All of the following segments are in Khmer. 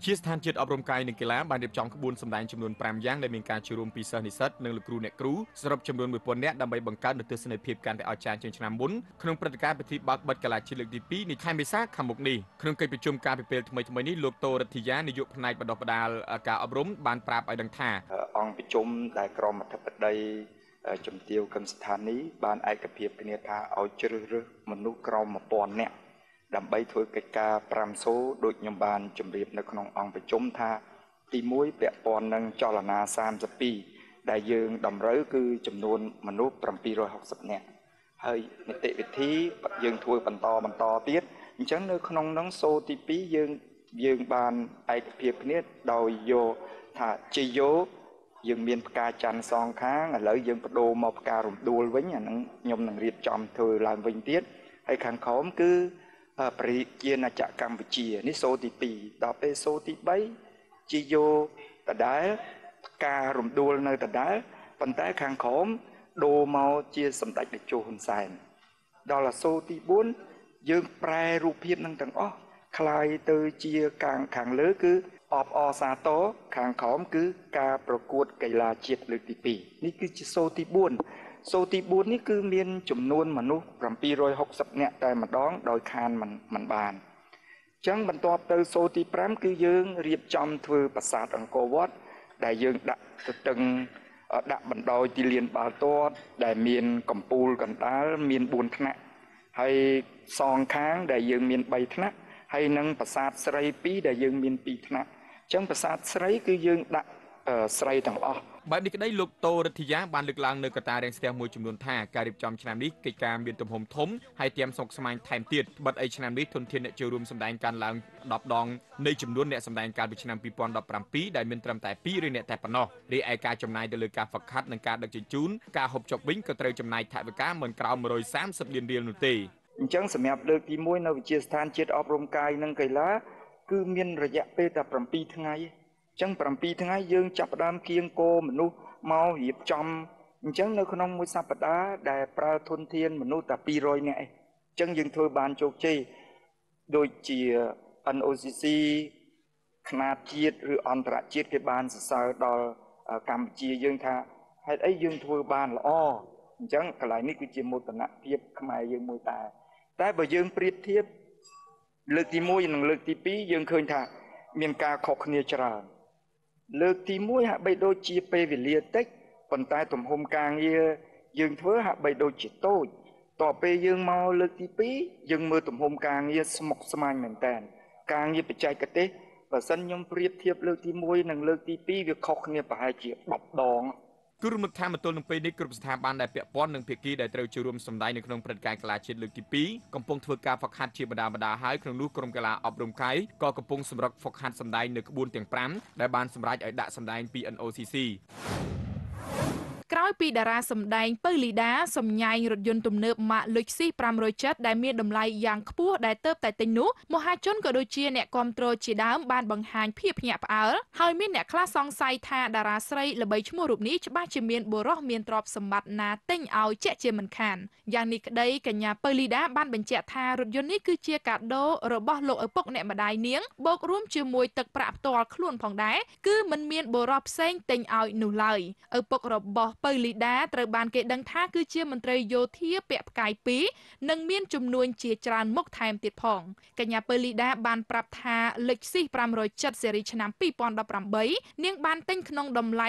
វិទ្យាស្ថានជាតិអប់រំកាយនិងកីឡាបានរៀបចំក្បួនសម្ដែងចំនួន5យ៉ាងដែលមានការចូលរួមពីសិស្សនិស្សិតនិងលោកគ្រូអ្នកគ្រូសរុបចំនួន1000នាក់ដើម្បីបង្កើននូវទស្សនីយភាពកាន់តែអស្ចារ្យជាងឆ្នាំមុនក្នុងព្រឹត្តិការណ៍ពិធីបើកបិទកីឡាជាតិលើកទី2នៃខែមេសាខាងមុខនេះក្នុងកិច្ចប្រជុំការពិពេលថ្មីៗនេះលោកតូរិទ្ធិយានាយកផ្នែកបណ្ដុះបណ្ដាលការអប់រំបានប្រាប់ឲ្យដឹងថាអង្គប្រជុំដែលក្រមអធិបតីជំទាវកឹមស្ថានីយ៍បានឯកភាពគ្នាថាឲ្យជ្រើសរើសមនុស្សក្រោម1000នាក់ ដើម្បីធ្វើកិច្ចការ5សូដូចខ្ញុំបានជម្រាបនៅក្នុងអង្គប្រជុំថា ទី1ពាក់ព័ន្ធនឹងចលនា32ដែលយើងតម្រូវគឺចំនួនមនុស្ស760នាក់ហើយនីតិវិធីយើងធ្វើបន្តបន្តទៀតអញ្ចឹងនៅក្នុងនោះសូទី2យើងយើងបានឯកភាពគ្នាដោយយកថាជាយោយើងមានផ្កាច័ន្ទសងខាងឥឡូវយើងបដូរមកផ្ការំដួលវិញអាហ្នឹងខ្ញុំនឹងរៀបចំធ្វើឡើងវិញទៀតហើយខាងក្រោមគឺ បរិជាណាចក្រកម្ពុជានេះសូទី2ដល់ពេលសូទី3ជាយោដដែលផ្ការរំដួលនៅដដែលប៉ុន្តែខាងក្រោមដូរមកជាសម្ដេចតេជោហ៊ុនសែនដល់អាសូទី4យើងប្រែរូបភាពនឹងទាំងអស់คล้ายទៅជាខាងខាងលើគឺអបអសាទរខាងក្រោមគឺការប្រកួតកីឡាជាតិលើកទី2នេះគឺជាសូទី4 សូទី4នេះគឺមានចំនួនមនុស្ស760នាក់តែម្ដងដោយខានមិនមិនបានអញ្ចឹងបន្ទាប់ទៅសូទី5គឺយើងរៀបចំធ្វើប្រាសាទអង្គរវត្តដែលយើងដាក់ទៅតឹងដាក់បណ្ដោយទីលានបាល់ទាត់ដែលមានកំពូលកណ្ដាលមាន4ថ្នាក់ហើយសងខាងដែលយើងមាន3ថ្នាក់ហើយនឹងប្រាសាទស្រី2ដែលយើងមាន2ថ្នាក់ចឹងប្រាសាទស្រីគឺយើងដាក់ស្រីទាំងអស់ បែបនេះក្តីលោកតូរិទ្ធិយាបានលើកឡើងនៅកតារាំងស្ទះមួយចំនួនថាការរៀបចំឆ្នាំនេះកិច្ចការមានទំហំធំហើយទៀមសុកស្មាញថែមទៀតបិទអីឆ្នាំនេះធនធានអ្នកចូលរួមសម្ដែងការឡើង10ដងនៃចំនួនអ្នកសម្ដែងកាលពីឆ្នាំ2017ដែលមានត្រឹមតែ2ឬអ្នកតែប៉ុណ្ណោះរីឯការចំណាយទៅលើការហ្វឹកហាត់និងការដឹកជញ្ជូនការហូបចុកវិញក៏ត្រូវចំណាយថវិកាមិនក្រោម130លានរៀលនោះទេអញ្ចឹងសម្រាប់លើកទី1នៅវិទ្យាស្ថានជាតិអប់រំកាយនិងកីឡាគឺមានរយៈពេលតែ7ថ្ងៃអញ្ចឹង7ថ្ងៃយើងចាប់ផ្ដើមគៀងគោមនុស្សមករៀបចំអញ្ចឹងនៅក្នុងមួយសប្តាហ៍ដែលប្រើធនធានមនុស្សតែ200នាក់ឯងអញ្ចឹងយើងធ្វើបានជោគជ័យដូចជា NOCC ຂະຫນາດជាតិឬអន្តរជាតិគេបានសរសើរដល់កម្ពុជាយើងថាហេតុអីយើងធ្វើបានល្អអញ្ចឹងកន្លែងនេះគឺជាមោទនភាពខ្មែរយើងមួយតែតែបើយើងប្រៀបធៀបលើកទី1និងលើកទី2យើងឃើញថាមានការខុសគ្នាច្រើន លើកទី1ហាក់បីដូចជាពេលវេលាតិចប៉ុន្តែទំហំការងារយើងធ្វើហាក់បីដូចជាតូចតទៅពេលយើងមកលើកទី2យើងមើលទំហំការងារស្មុគស្មាញមែនតើការងារបច្ចេកទេសបើសិនខ្ញុំប្រៀបធៀបលើកទី1និងលើកទី2វាខុសគ្នាប្រហែលជា10ដង គឺរំលឹកថាមកទល់នឹងពេលនេះគ្រប់ស្ថាប័នដែលពាក់ព័ន្ធនឹងភាគីដែលត្រូវចូលរួមសម្ដែងនៅក្នុងព្រឹត្តិការណ៍កីឡាជាតិលើកទី2កំពុងធ្វើការហ្វឹកហាត់ជាបណ្ដាបណ្ដាហើយក្នុងនោះក្រុមកីឡាអប់រំកាយក៏កំពុងសម្រុកហ្វឹកហាត់សម្ដែងនៅក្បួនទាំង5ដែលបានសម្រេចឲ្យដាក់សម្ដែងពី NOCC ក្រោយពីតារាសម្ដែងពៅលីដាសម្ញែងរថយន្តទំនើប Max Luxus 507ដែលមានតម្លៃយ៉ាងខ្ពស់ដែលទៅតែទិញនោះមហាជនក៏ដូចជាអ្នកគ្រប់គ្រងជាដើមបានបង្ហាញភាពភ្ញាក់ផ្អើលហើយមានអ្នកខ្លះសង្ស័យថាតារាស្រីល្បីឈ្មោះរូបនេះច្បាស់ជាមានបុរសមានទ្រព្យសម្បត្តិណាទិញឲ្យជាក់ជាមិនខានយ៉ាងនេះក្តីកញ្ញាពៅលីដាបានបញ្ជាក់ថារថយន្តនេះគឺជាកាដូរបស់លោកឪពុកអ្នកម្ដាយនាងបូករួមជាមួយទឹកប្រាក់ផ្ទាល់ខ្លួនផងដែរគឺមិនមានបុរសផ្សេងទិញឲ្យនោះឡើយឪពុករបស់ពៅលីដាត្រូវបានគេដឹងថាគឺជាមន្ត្រីយោធាពាក់ផ្កាយ2និងមានចំនួនជាច្រើនមុខថែមទៀតផងកញ្ញាពៅលីដាបានប្រាប់ថាលេខស៊ី570សេរីឆ្នាំ2018នាងបានទិញក្នុងតម្លៃ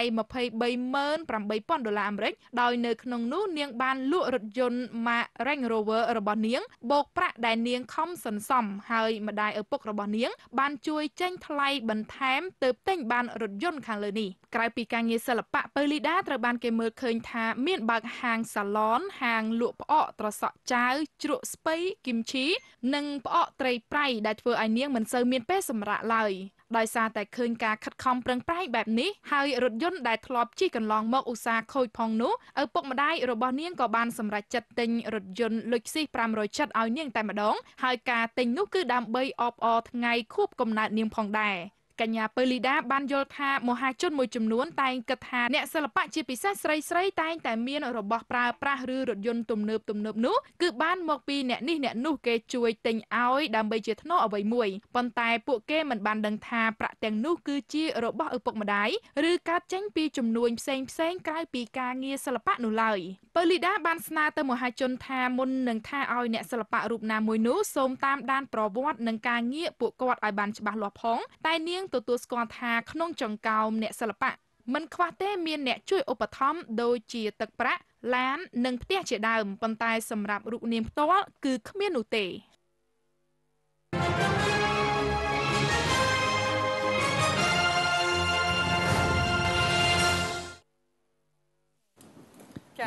238,000ដុល្លារអាមេរិកដោយនៅក្នុងនោះនាងបានលក់រថយន្ត Mack Range Rover របស់នាងបូកប្រាក់ដែលនាងខំសន្សំហើយម្ដាយឪពុករបស់នាង បានជួយចេញថ្លៃបន្ថែមទើបទិញបានរថយន្តខាងលើនេះក្រៅពីការងារសិល្បៈពៅលីដាត្រូវបានគេមើលឃើញថាមានបើកហាងសាឡនហាងលក់ផ្អកត្រសក់ចាវជ្រក់ស្ពៃគីមឈីនិងផ្អកត្រីប្រៃដែលធ្វើឲ្យនាងមិនសូវមានពេលសម្រាកឡើយដោយសារតែឃើញការខិតខំប្រឹងប្រែងបែបនេះហើយរថយន្តដែលធ្លាប់ជិះកន្លងមកឧស្សាហ៍ខូចផងនោះឪពុកម្ដាយរបស់នាងក៏បានសម្រេចចិត្តទិញរថយន្ត Lexus 507ឲ្យនាងតែម្ដងហើយការទិញនោះគឺដើម្បីអបអរថ្ងៃខួបកំណើតនាងផងដែរ កញ្ញាពៅលីដាបានយល់ថាមហាជនមួយចំនួនតែងគិតថាអ្នកសិល្បៈជាពិសេសស្រីស្រីតែងតែមានរបស់ប្រើប្រាស់ឬរថយន្តទំនើបទំនើបនោះគឺបានមកពីអ្នកនេះអ្នកនោះគេជួយទិញឲ្យដើម្បីជាថ្នូរអ្វីមួយប៉ុន្តែពួកគេមិនបានដឹងថាប្រាក់ទាំងនោះគឺជារបស់ឪពុកម្ដាយឬកើតចេញពីចំនួនផ្សេងផ្សេងក្រៅពីការងារសិល្បៈនោះឡើយពៅលីដាបានស្នើទៅមហាជនថាមុននឹងថាឲ្យអ្នកសិល្បៈរូបណាមួយនោះសូមតាមដានប្រវត្តិនិងការងារពួកគាត់ឲ្យបានច្បាស់លាស់ផងតែនាងទទួលស្គាល់ថាក្នុងចង្កោមអ្នកសិល្បៈមិនខ្វះទេមានអ្នកជួយឧបត្ថម្ភដូចជាទឹកប្រាក់ឡាន និងផ្ទះជាដើមប៉ុន្តែសម្រាប់រូបនាងផ្ទាល់គឺគ្មាននោះទេ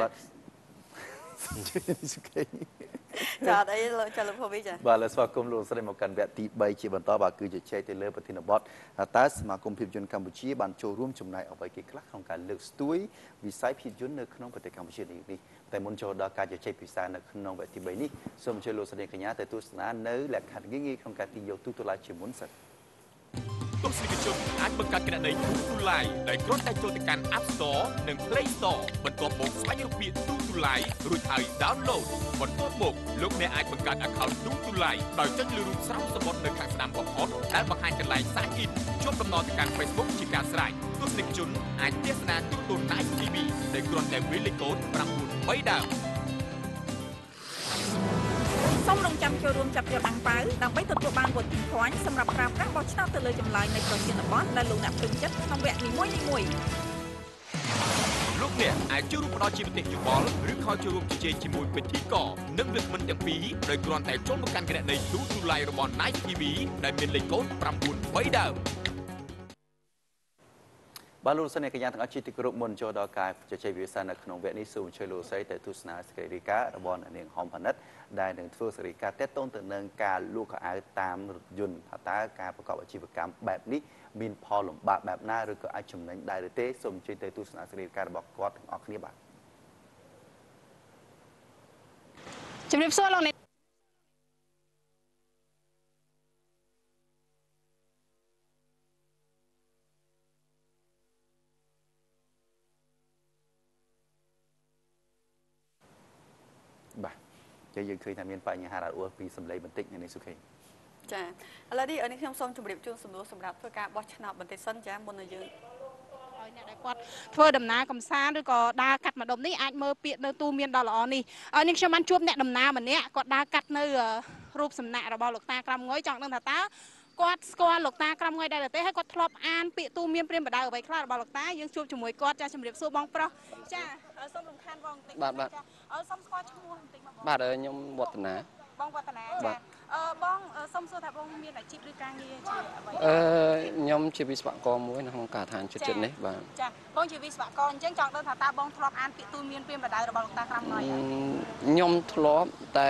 បាទសុខេ ចាអត់អីលោកចាលោកភវីចាបាទលើស្វាគមន៍លោកស្រីមកកាន់វគ្គទី3ជាបន្តបាទគឺជជែកទៅលើប្រធានបទតើសមាគមភាពយន្តកម្ពុជាបានចូលរួមចំណែកអ្វីគេខ្លះក្នុងការលើកស្ទួយវិស័យភាពយន្តនៅក្នុងប្រទេសកម្ពុជានេះតែមុនចូលដល់ការជជែកពិសានៅក្នុងវគ្គទី3នេះសូមអញ្ជើញលោកស្រីកញ្ញាទៅទស្សនានៅលក្ខខណ្ឌងាយៗក្នុងការទីយកទូទៅឡាជាមុនសិន ទស្សនិកជនអាចបង្កើតគណនី Tutu Live ដោយគ្រាន់តែចូលទៅកាន់ App Store និង Play Store បន្ទាប់មកស្វែងរកពាក្យ Tutu Live រួចហើយ download បន្ទាប់មកលោកអ្នកអាចបង្កើត account Tutu Live ដោយចុចលើរូបស្រោមសមុទ្រនៅខាងស្ដាំបំផុតដែលបង្ហាញកន្លែង sign in ជួបដំណើរទៅកាន់ Facebook ជាការស្រេចទស្សនិកជនអាចទស្សនាទូរទស្សន៍ Nice TV ដោយគ្រាន់តែវាយលេខកូដ933ដើម សូមរងចាំចូលរួមចាប់យកបាំងប៉ៅដើម្បីទទួលបានវត្ថុធានសម្រាប់ប្រើប្រាស់បោះឆ្នោតទៅលើចម្លើយនៃប្រជាជនបទដែលលោកអ្នកពេញចិត្តក្នុងវគ្គនីមួយៗលោកអ្នកអាចចូលរួមផ្ដល់ជាមតិយោបល់ឬខលចូលរួមជជែកជាមួយពិធីករនិងវិក្កាមទាំងពីរដោយគ្រាន់តែចូលមកកាន់គណនី True to Live របស់ Night TV ដែលមានលេខកូដ933ដើម បាទលោកសនាកញ្ញាទាំងអស់ជាទីគោរពមុនចូលដល់ការជជែកវិសានៅក្នុងវគ្គនេះសូមអញ្ជើញលោកស្រីទៅទស្សនាសេចក្តីរាយការណ៍របស់នាងហំផានិតដែលនឹងធ្វើសេរីការណ៍តេតតងទៅនឹងការលក់កៅអៅតាមរថយន្តថាតើការប្រកបអាជីវកម្មបែបនេះមានផលលំបាកបែបណាឬក៏អាចចំណេញដែរឬទេសូមអញ្ជើញទៅទស្សនាសេរីការណ៍របស់គាត់ទាំងអស់គ្នាបាទជំរាបសួរលោក ចឹងយើងឃើញថាមានបញ្ហារ៉ាត់អួលពីសម្លេងបន្តិចនៅនេះសុខេចាឥឡូវនេះនេះខ្ញុំសូមជម្រាបជូនសំណួរសម្រាប់ធ្វើការបោះឆ្នោតបន្តិចសិនចាមុននឹងយើងឲ្យអ្នកដែលគាត់ធ្វើដំណើរកំសាន្តឬក៏ដើរកាត់ម្ដុំនេះអាចមើលពាក្យនៅទូមានដ៏ល្អនេះនេះខ្ញុំបានជួបអ្នកដំណើរម្នាក់គាត់ដើរកាត់នៅរូបសំណាក់របស់លោកតាក្រាំងុយចង់ដឹងថាតើ គាត់ស្គាល់លោកតាក្រាំងុយដែរទេហើយគាត់ធ្លាប់អានពាក្យទូមានព្រាមបដៅអ្វីខ្លះរបស់លោកតាយើងជួបជាមួយគាត់ចាជម្រាបសួរបងប្រុសចាសូមរំខានបងបន្តិចបាទបាទអឺសូមស្គាល់ឈ្មោះបន្តិចមកបាទខ្ញុំវឌ្ឍនាបងវឌ្ឍនាចាអឺបងសូមសួរថាបងមានអាជីពឬការងារជាអ្វីអឺខ្ញុំជាវិស្វករមួយនៅក្នុងការដ្ឋានជិតជិតនេះបាទចាបងជាវិស្វករអញ្ចឹងចង់ដឹងថាតើបងធ្លាប់អានពាក្យទូមានព្រាមបដៅរបស់លោកតាក្រាំងុយខ្ញុំធ្លាប់តែ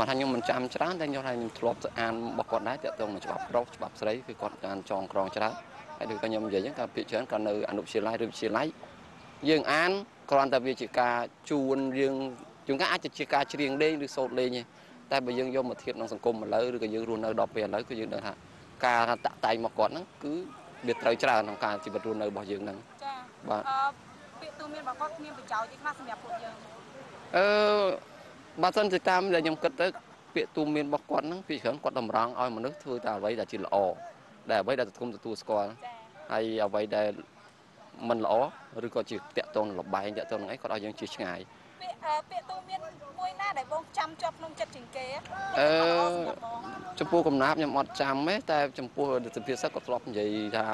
គាត់ថាខ្ញុំមិនចាំច្រើនតែខ្ញុំថាខ្ញុំធ្លាប់ទៅអានរបស់គាត់ដែរតាក់ទងនឹងច្បាប់ប្រុសច្បាប់ស្រីគឺគាត់អានចងក្រងច្រើនហើយដូចខ្ញុំនិយាយហ្នឹងក៏ភាគច្រើនក៏នៅអនុវិទ្យាល័យឬវិទ្យាល័យយើងអានគ្រាន់តែវាជាការជួនរឿងជួនកាលអាចជាការច្រៀងលេងឬសូត្រលេងទេតែបើយើងយកមកធៀបនឹងសង្គមឥឡូវឬក៏យើងរស់នៅដល់ពេលឥឡូវគឺយើងដឹងថាការតាក់តែងមកគាត់ហ្នឹងគឺវាត្រូវច្រើនក្នុងការជីវិតរស់នៅរបស់យើងហ្នឹងចាបាទពាក្យទូមានរបស់គាត់មានប្រយោជន៍ទីខ្លះសម្រាប់ពួកយើងអឺ បើសិនទៅតាមដែលខ្ញុំគិតទៅពាក្យទូមានរបស់គាត់ហ្នឹងពីច្រើនគាត់តម្រង់ឲ្យមនុស្សធ្វើតែអ្វីដែលជាល្អដែលអ្វីដែលទទួលទទួលស្គាល់ហើយអ្វីដែលមិនល្អឬក៏ជាតាក់ទងនឹងលបែងតាក់ទងនឹងអីគាត់ឲ្យយើងជិះឆ្ងាយពាក្យពាក្យទូមានមួយណាដែលបងចាំជាប់ក្នុងចិត្តជាងគេអឺចំពោះកំណាប់ខ្ញុំអត់ចាំទេតែចំពោះសុភាសិតគាត់ធ្លាប់និយាយថា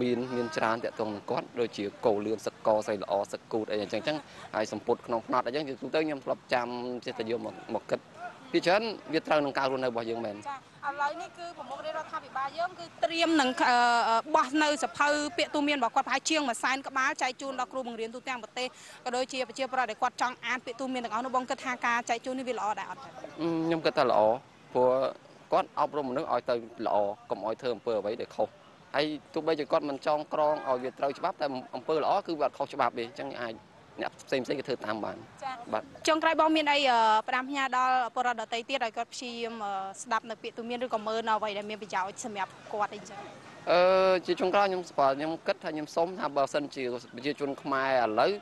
មានមានច្រើនតាក់ទងនឹងគាត់ដូចជាកោលឿនសឹកកស្រីល្អសឹកគូតអីអញ្ចឹងអញ្ចឹងហើយសម្ពុតក្នុងផ្នត់អីចឹងទូទៅខ្ញុំធ្លាប់ចាំចេះតែយកមកមកគិតពីច្រើនវាត្រូវនឹងការរស់នៅរបស់យើងមែនចាឥឡូវនេះគឺប្រមុខរដ្ឋាភិបាលយើងគឺត្រៀមនឹងបោះនៅសភៅពាក្យទូមានរបស់គាត់ប្រហែលជាងមួយសែនក្បាលចែកជូនដល់គ្រូបង្រៀនទូទាំងប្រទេសក៏ដូចជាប្រជាប្រដ្ឋដែលគាត់ចង់អានពាក្យទូមានទាំងអស់នោះបងគិតថាការចែកជូននេះវាល្អដែរអត់ខ្ញុំគិតថាល្អព្រោះគាត់អប់រំមនុស្សឲ្យទៅល្អកុំឲ្យធ្វើអំពើអ្វីដែលខុស ហើយទោះបីជាគាត់មិនចងក្រងឲ្យវាត្រូវច្បាប់តែអំពើល្អគឺវាអត់ខុសច្បាប់ទេអញ្ចឹងអាចអ្នកផ្សេងផ្សេងក៏ធ្វើតាមបានចា៎បាទចុងក្រោយបងមានអីផ្ដាំផ្ញើដល់ពលរដ្ឋដទៃទៀតឲ្យគាត់ព្យាយាមស្ដាប់នៅពាក្យទូមានឬក៏មើលនៅអ្វីដែលមានប្រយោជន៍សម្រាប់គាត់អីចឹងអឺជាចុងក្រោយខ្ញុំស្គាល់ខ្ញុំគិតថាខ្ញុំសុំថាបើសិនជាប្រជាជនខ្មែរឥឡូវ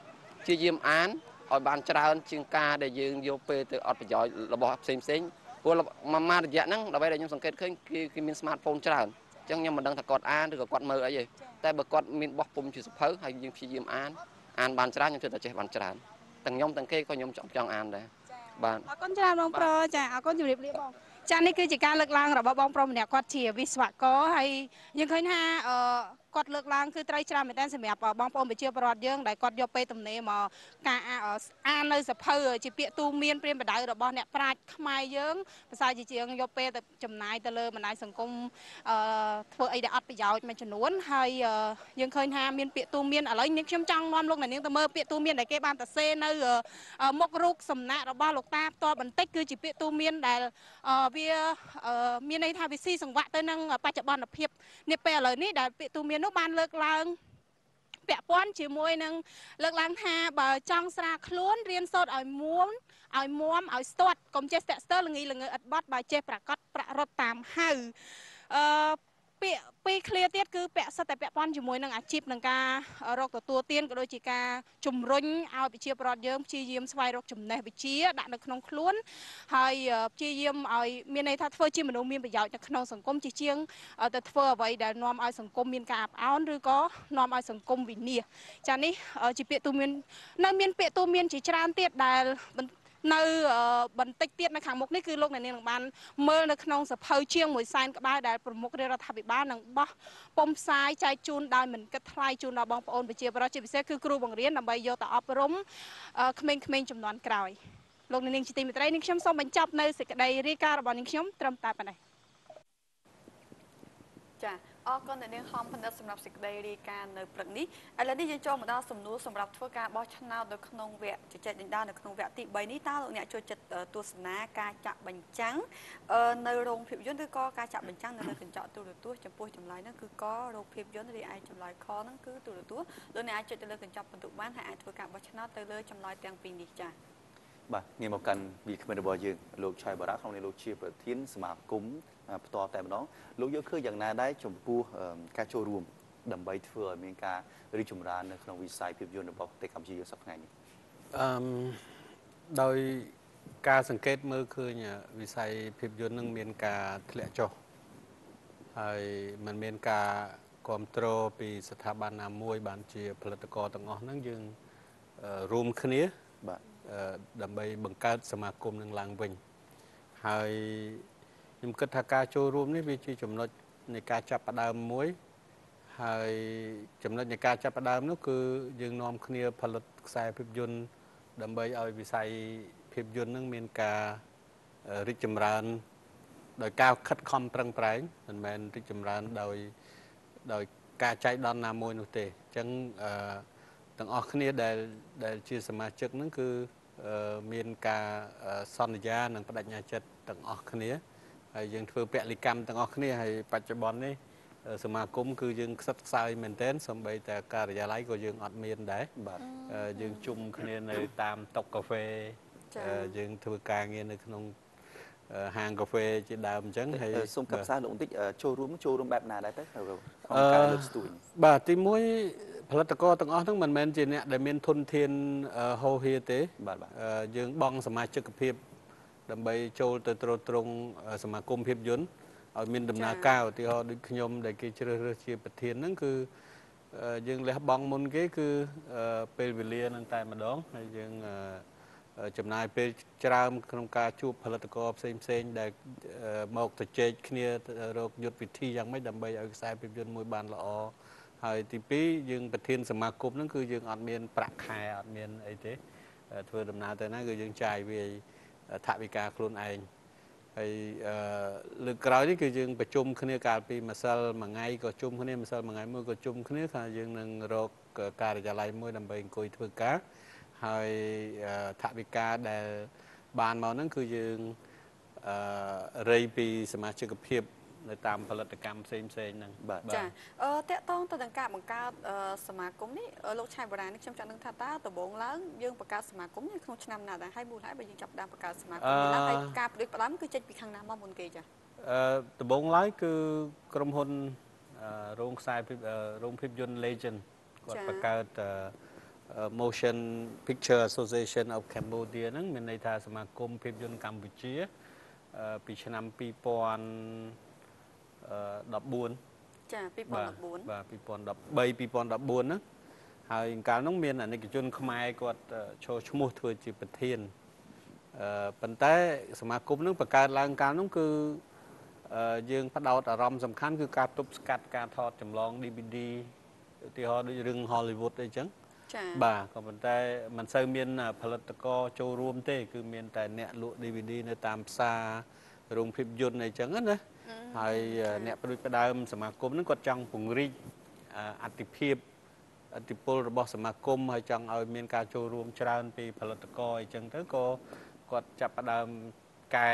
ជាយាមអានឲ្យបានច្រើនជាងការដែលយើងយកពេលទៅអត់ប្រយោជន៍របស់ផ្សេងផ្សេងព្រោះមួយម៉ារយៈហ្នឹងដើម្បីដែលខ្ញុំសង្កេតឃើញគឺគឺមាន smartphone ច្រើនអញ្ចឹងខ្ញុំមិនដឹងថាគាត់អានឬក៏គាត់មើលអីទេតែបើគាត់មានបោះពុំជាសភៅហើយយើងព្យាយាមអានអានបានច្រើនខ្ញុំគិតថាចេះបានច្រើនទាំងខ្ញុំទាំងគេក៏ខ្ញុំចង់ចង់អានដែរបាទអរគុណច្រើនបងប្រុសចាអរគុណជម្រាបលាបងចានេះគឺជាការលើកឡើងរបស់បងប្រុសម្នាក់គាត់ជាវិស្វករហើយយើងឃើញថាអឺ គាត់លើកឡើងគឺត្រីច្រើនមែនទែនសម្រាប់បងប្អូនប្រជាពលរដ្ឋយើងដែលគាត់យកពេលទំនេរមកការអាននៅសភៅជាពាក្យទូមានព្រាមបដៅរបស់អ្នកប្រាជ្ញខ្មែរយើងភាសាជាជាងយកពេលទៅចំណាយទៅលើបណ្ដាញសង្គមអឺធ្វើអីដែលអត់ប្រយោជន៍មួយចំនួនហើយយើងឃើញថាមានពាក្យទូមានឥឡូវនេះខ្ញុំចង់នាំលោកអ្នកនាងទៅមើលពាក្យទូមានដែលគេបានទៅសេនៅមុខរូបសំណាក់របស់លោកតាផ្ទាល់បន្តិចគឺជាពាក្យទូមានដែលវាមានន័យថាវាស៊ីសង្វាក់ទៅនឹងបច្ចុប្បន្នភាពនេះពេលឥឡូវនេះដែលពាក្យទូមាននោះបានលើកឡើងពាក់ព័ន្ធជាមួយនឹងលើកឡើងថាបើចង់ស្រាខ្លួនរៀនសូត្រឲ្យមួមឲ្យមួមឲ្យស្ទាត់កុំចេះស្ទាក់ស្ទើរល្ងីល្ងើឥតបត់បើចេះប្រកាសប្រាក់រត់តាមហៅអឺ ពាក្យពីរឃ្លាទៀតគឺពាក់សិតតែពាក់ព័ន្ធជាមួយនឹងអាជីពនឹងការរកទទួលទានក៏ដូចជាការជំរុញឲ្យប្រជាពលរដ្ឋយើងព្យាយាមស្វែងរកចំណេះវិជ្ជាដាក់នៅក្នុងខ្លួនហើយព្យាយាមឲ្យមានន័យថាធ្វើជាមនុស្សមានប្រយោជន៍នៅក្នុងសង្គមជាជាងទៅធ្វើអ្វីដែលនាំឲ្យសង្គមមានការអាប់អោនឬក៏នាំឲ្យសង្គមវិនាសចានេះជាពាក្យទូមាននៅមានពាក្យទូមានជាច្រើនទៀតដែល នៅបន្តិចទៀតនៅខាងមុខនេះគឺលោកអ្នកនាងនឹងបានមើលនៅក្នុងសភៅជាងមួយសែនក្បាលដែលប្រមុខរាជរដ្ឋាភិបាលនឹងបោះពុំផ្សាយចែកជូនដោយមិនគិតថ្លៃជូនដល់បងប្អូនប្រជាពលរដ្ឋជាពិសេសគឺគ្រូបង្រៀនដើម្បីយកទៅអប់រំក្មេងៗចំនួនក្រោយលោកអ្នកនាងជាទីមេត្រីនេះខ្ញុំសូមបញ្ចប់នៅសេចក្តីរាយការណ៍របស់នាងខ្ញុំត្រឹមតែប៉ុណ្ណេះចា៎ អរគុណអ្នកនាងហំផលិតសម្រាប់សេចក្តីរាយការណ៍នៅព្រឹកនេះឥឡូវនេះយើងចូលមកដល់សំណួរសម្រាប់ធ្វើការបោះឆ្នោតនៅក្នុងវគ្គជជែកដេញដោលនៅក្នុងវគ្គទី3នេះតើលោកអ្នកចូលចិត្តទស្សនាការចាក់បញ្ចាំងនៅរោងភាពយន្តឬក៏ការចាក់បញ្ចាំងនៅលើកញ្ចក់ទូរទស្សន៍ចំពោះចម្លើយហ្នឹងគឺក៏រោងភាពយន្តរីឯចម្លើយខហ្នឹងគឺទូរទស្សន៍លោកអ្នកអាចចុចទៅលើកញ្ចក់បន្ទុកបានហើយអាចធ្វើការបោះឆ្នោតទៅលើចម្លើយទាំងពីរនេះចា៎ បាទងាកមកកាន់វាគ្មិនរបស់យើងលោកឆៃបារ៉ាក្នុងនេះលោកជាប្រធានសមាគមផ្ទាល់តែម្ដងលោកយល់ឃើញយ៉ាងណាដែរចំពោះការចូលរួមដើម្បីធ្វើឲ្យមានការរីកចម្រើននៅក្នុងវិស័យភាពយន្តរបស់ប្រទេសកម្ពុជាសប្តាហ៍នេះអឺដោយការសង្កេតមើលឃើញវិស័យភាពយន្តនឹងមានការធ្លាក់ចុះហើយมันមានការគ្រប់គ្រងពីស្ថាប័នណាមួយបានជាផលិតករទាំងអស់ហ្នឹងយើងរួមគ្នាបាទ ដើម្បីបង្កើតសមាគមនឹងឡើងវិញហើយខ្ញុំគិតថាការចូលរួមនេះវាជាចំណុចនៃការចាប់ផ្ដើមមួយហើយចំណុចនៃការចាប់ផ្ដើមនោះគឺយើងនាំគ្នាផលិតខ្សែភាពយន្តដើម្បីឲ្យវិស័យភាពយន្តនឹងមានការរីកចម្រើនដោយការខិតខំប្រឹងប្រែងមិនមែនរីកចម្រើនដោយដោយការចែកដន្យណាមួយនោះទេអញ្ចឹងអឺ ទាំងអស់គ្នាដែលដែលជាសមាជិកហ្នឹងគឺមានការសន្យានិងបដិញ្ញាចិត្តទាំងអស់គ្នាហើយយើងធ្វើពលិកម្មទាំងអស់គ្នាហើយបច្ចុប្បន្ននេះសមាគមគឺយើងខ្សឹបខ្សោយមែនទែនសំបីតែការិយាល័យក៏យើងអត់មានដែរបាទយើងជុំគ្នានៅតាមតុកកាហ្វេយើងធ្វើការងារនៅក្នុងហាងកាហ្វេជាដើមអញ្ចឹងហើយសូមកផ្សាយលោកបន្តិចចូលរួមចូលរួមបែបណាដែរទៅក្នុងការលើកស្ទួយបាទទី1 ផលិតករទាំងអស់ហ្នឹងមិនមែនជាអ្នកដែលមានធនធានហោហៀទេបាទយើងបងសមាជិកភាពដើម្បីចូលទៅត្រួតត្រងសមាគមភាពយន្តឲ្យមានដំណើរការឧទាហរណ៍ដូចខ្ញុំដែលគេជ្រើសរើសជាប្រធានហ្នឹងគឺយើងលះបង់មុនគេគឺពេលវេលានឹងតែម្ដងហើយយើងចំណាយពេលច្រើនក្នុងការជួបផលិតករផ្សេងផ្សេងដែលមកទៅជែកគ្នារកយុទ្ធវិធីយ៉ាងម៉េចដើម្បីឲ្យខ្សែភាពយន្តមួយបានល្អ ហើយទី2យើងប្រធានសមាគមហ្នឹងគឺយើងអត់មានប្រាក់ខែអត់មានអីទេធ្វើដំណើរទៅណាគឺយើងចាយវាថវិកាខ្លួនឯងហើយលើកក្រោយនេះគឺយើងប្រជុំគ្នាកាលពីម្សិលមួយថ្ងៃក៏ជុំគ្នាម្សិលមួយថ្ងៃមួយក៏ជុំគ្នាថាយើងនឹងរកការិយាល័យមួយដើម្បីអង្គុយធ្វើការហើយថវិកាដែលបានមកហ្នឹងគឺយើងអឺរៃពីសមាជិកភាព នៅតាមផលិតកម្មផ្សេងផ្សេងហ្នឹងបាទចាអឺតកតងទៅនឹងការបង្កើតសមាគមនេះលោកឆៃបូរ៉ានេះខ្ញុំចង់ដឹងថាតើដំបូងឡើងយើងបង្កើតសមាគមនេះក្នុងឆ្នាំណាដែរហើយមូលហេតុបើយើងចាប់ផ្ដើមបង្កើតសមាគមនេះឡើងហើយការផ្ដួចផ្ដើមគឺចេញពីខាងណាមកមុនគេចាអឺដំបូងឡើយគឺក្រុមហ៊ុនរោងខ្សែរោងភាពយន្ត Legend គាត់បង្កើត Motion Picture Association of Cambodia ហ្នឹងមានន័យថាសមាគមភាពយន្តកម្ពុជាពីឆ្នាំ 2014ចា2014បាទ2013 2014ហ្នឹងហើយកាលនោះមានអនិកជនខ្មែរគាត់ចូលឈ្មោះធ្វើជាប្រធានអឺប៉ុន្តែសមាគមនឹងបង្កើតឡើងកាលនោះគឺយើងផ្ដោតអារម្មណ៍សំខាន់គឺការទប់ស្កាត់ការថតចម្លង DVD ឧទាហរណ៍ដូចរឿង Hollywood អីចឹងចា៎បាទក៏ប៉ុន្តែមិនសូវមានផលិតករចូលរួមទេ គឺមានតែអ្នកលក់ DVD នៅតាមផ្សាររោងភាពយន្តអីចឹងណា ហើយអ្នកប្រួយផ្ដើមសមាគមហ្នឹងគាត់ចង់ពង្រីកអតិភិបអតិពលរបស់សមាគមហើយចង់ឲ្យមានការចូលរួមច្រើនពីផលិតករអីចឹងទៅក៏គាត់ចាប់ផ្ដើមកែ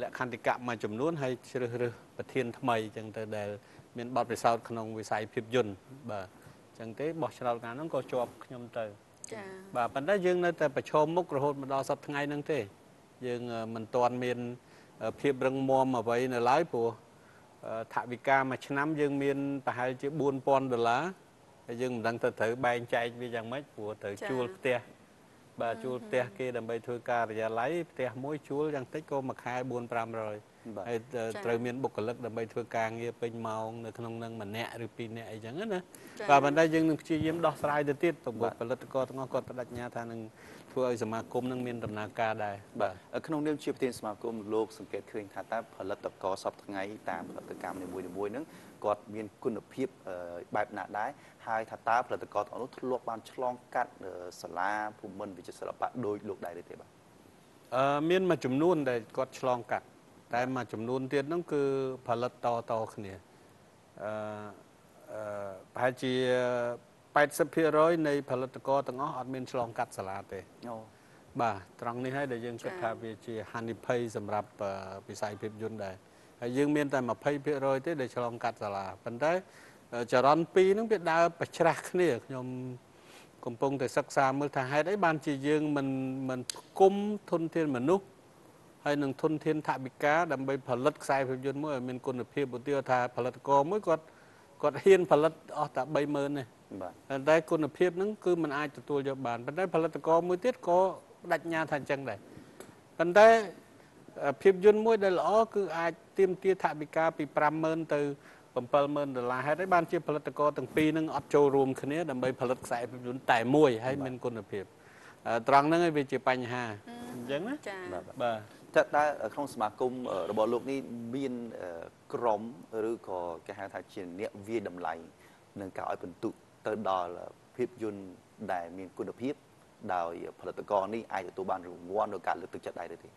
លក្ខន្តិកៈមួយចំនួនហើយជ្រើសរើសប្រធានថ្មីចឹងទៅដែល មានបទពិសោធន៍ក្នុងវិស័យភាពយន្តបាទចឹងទេបោះឆ្នោតកាលហ្នឹងក៏ជាប់ខ្ញុំទៅចា៎បាទប៉ុន្តែយើងនៅតែប្រឈមមុខរហូតមកដល់សប្តាហ៍ថ្ងៃហ្នឹងទេ យើងមិនទាន់មាន ភាពរឹងមាំអ្វីនៅឡើយព្រោះថវិកាមួយឆ្នាំយើងមានប្រហែលជា4000ដុល្លារហើយយើងមិនដឹងទៅត្រូវបែងចែកវាយ៉ាងម៉េចព្រោះត្រូវជួលផ្ទះបាទជួលផ្ទះគេដើម្បីធ្វើការិយាល័យផ្ទះមួយជួលយ៉ាងតិចក៏មួយខែ4 500 ហើយត្រូវមានបុគ្គលិកដើម្បីធ្វើការងារពេញម៉ោងនៅក្នុងនឹងម្នាក់ឬពីរនាក់អីចឹងណាបាទប៉ុន្តែយើងនឹងព្យាយាមដោះស្រាយទៅទៀតប្រព័ន្ធផលិតករទាំងអស់គាត់បដិញ្ញាថានឹងធ្វើឲ្យសមាគមនឹងមានដំណើរការដែរបាទក្នុងនាមជាប្រធានសមាគមលោកសង្កេតឃើញថាតើផលិតករសពថ្ងៃតាមផលិតកម្មនីមួយៗហ្នឹងគាត់មានគុណភាពបែបណាដែរហើយថាតើផលិតករទាំងនោះធ្លាប់បានឆ្លងកាត់សាលាភូមិន្ទវិចិត្រសិល្បៈដោយលោកដែរទេបាទអឺមានមួយចំនួនដែលគាត់ឆ្លងកាត់ តែមួយចំនួនទៀតហ្នឹងគឺផលិតតតគ្នាអឺអឺប្រហែលជា80%នៃផលិតករទាំងអស់អត់មានឆ្លងកាត់សាលាទេអូបាទត្រង់នេះហើយដែលយើងគិតថាវាជាហានិភ័យសម្រាប់វិស័យភាពយន្តដែរហើយយើងមានតែ20%ទេដែលឆ្លងកាត់សាលាប៉ុន្តែចរន្ត2ហ្នឹងវាដើរប្រច្រាស់គ្នាខ្ញុំកំពុងតែសិក្សាមើលថាហេតុអីបានជាយើងមិនមិនគុំធនធានមនុស្ស ហើយនឹងធនធានថវិកាដើម្បីផលិតខ្សែភាពយន្តមួយឲ្យមានគុណភាពឧទាហរណ៍ថាផលិតករមួយគាត់គាត់ហ៊ានផលិតអស់តែ30000ទេបាទតែគុណភាពហ្នឹងគឺมันអាចទទួលយកបានប៉ុន្តែផលិតករមួយទៀតក៏បដិញ្ញាថាអញ្ចឹងដែរប៉ុន្តែភាពយន្តមួយដែលល្អគឺអាចទាមទារថវិកាពី50000ទៅ70000ដុល្លារហេតុអីបានជាផលិតករទាំងពីរនឹងអត់ចូលរួមគ្នាដើម្បីផលិតខ្សែភាពយន្តតែមួយហើយមានគុណភាពត្រង់ហ្នឹងឯងវាជាបញ្ហាអញ្ចឹងណាបាទ តើតើក្នុងសមាគមរបស់លោកនេះមានក្រុមឬក៏គេហៅថាជាអ្នកវាតម្លៃនឹងការឲ្យបន្ទុកទៅដល់ភាពយន្តដែលមានគុណភាពដោយផលិតករនេះអាចទទួលបានរង្វាន់ឬការលើកទឹកចិត្តដែរទេ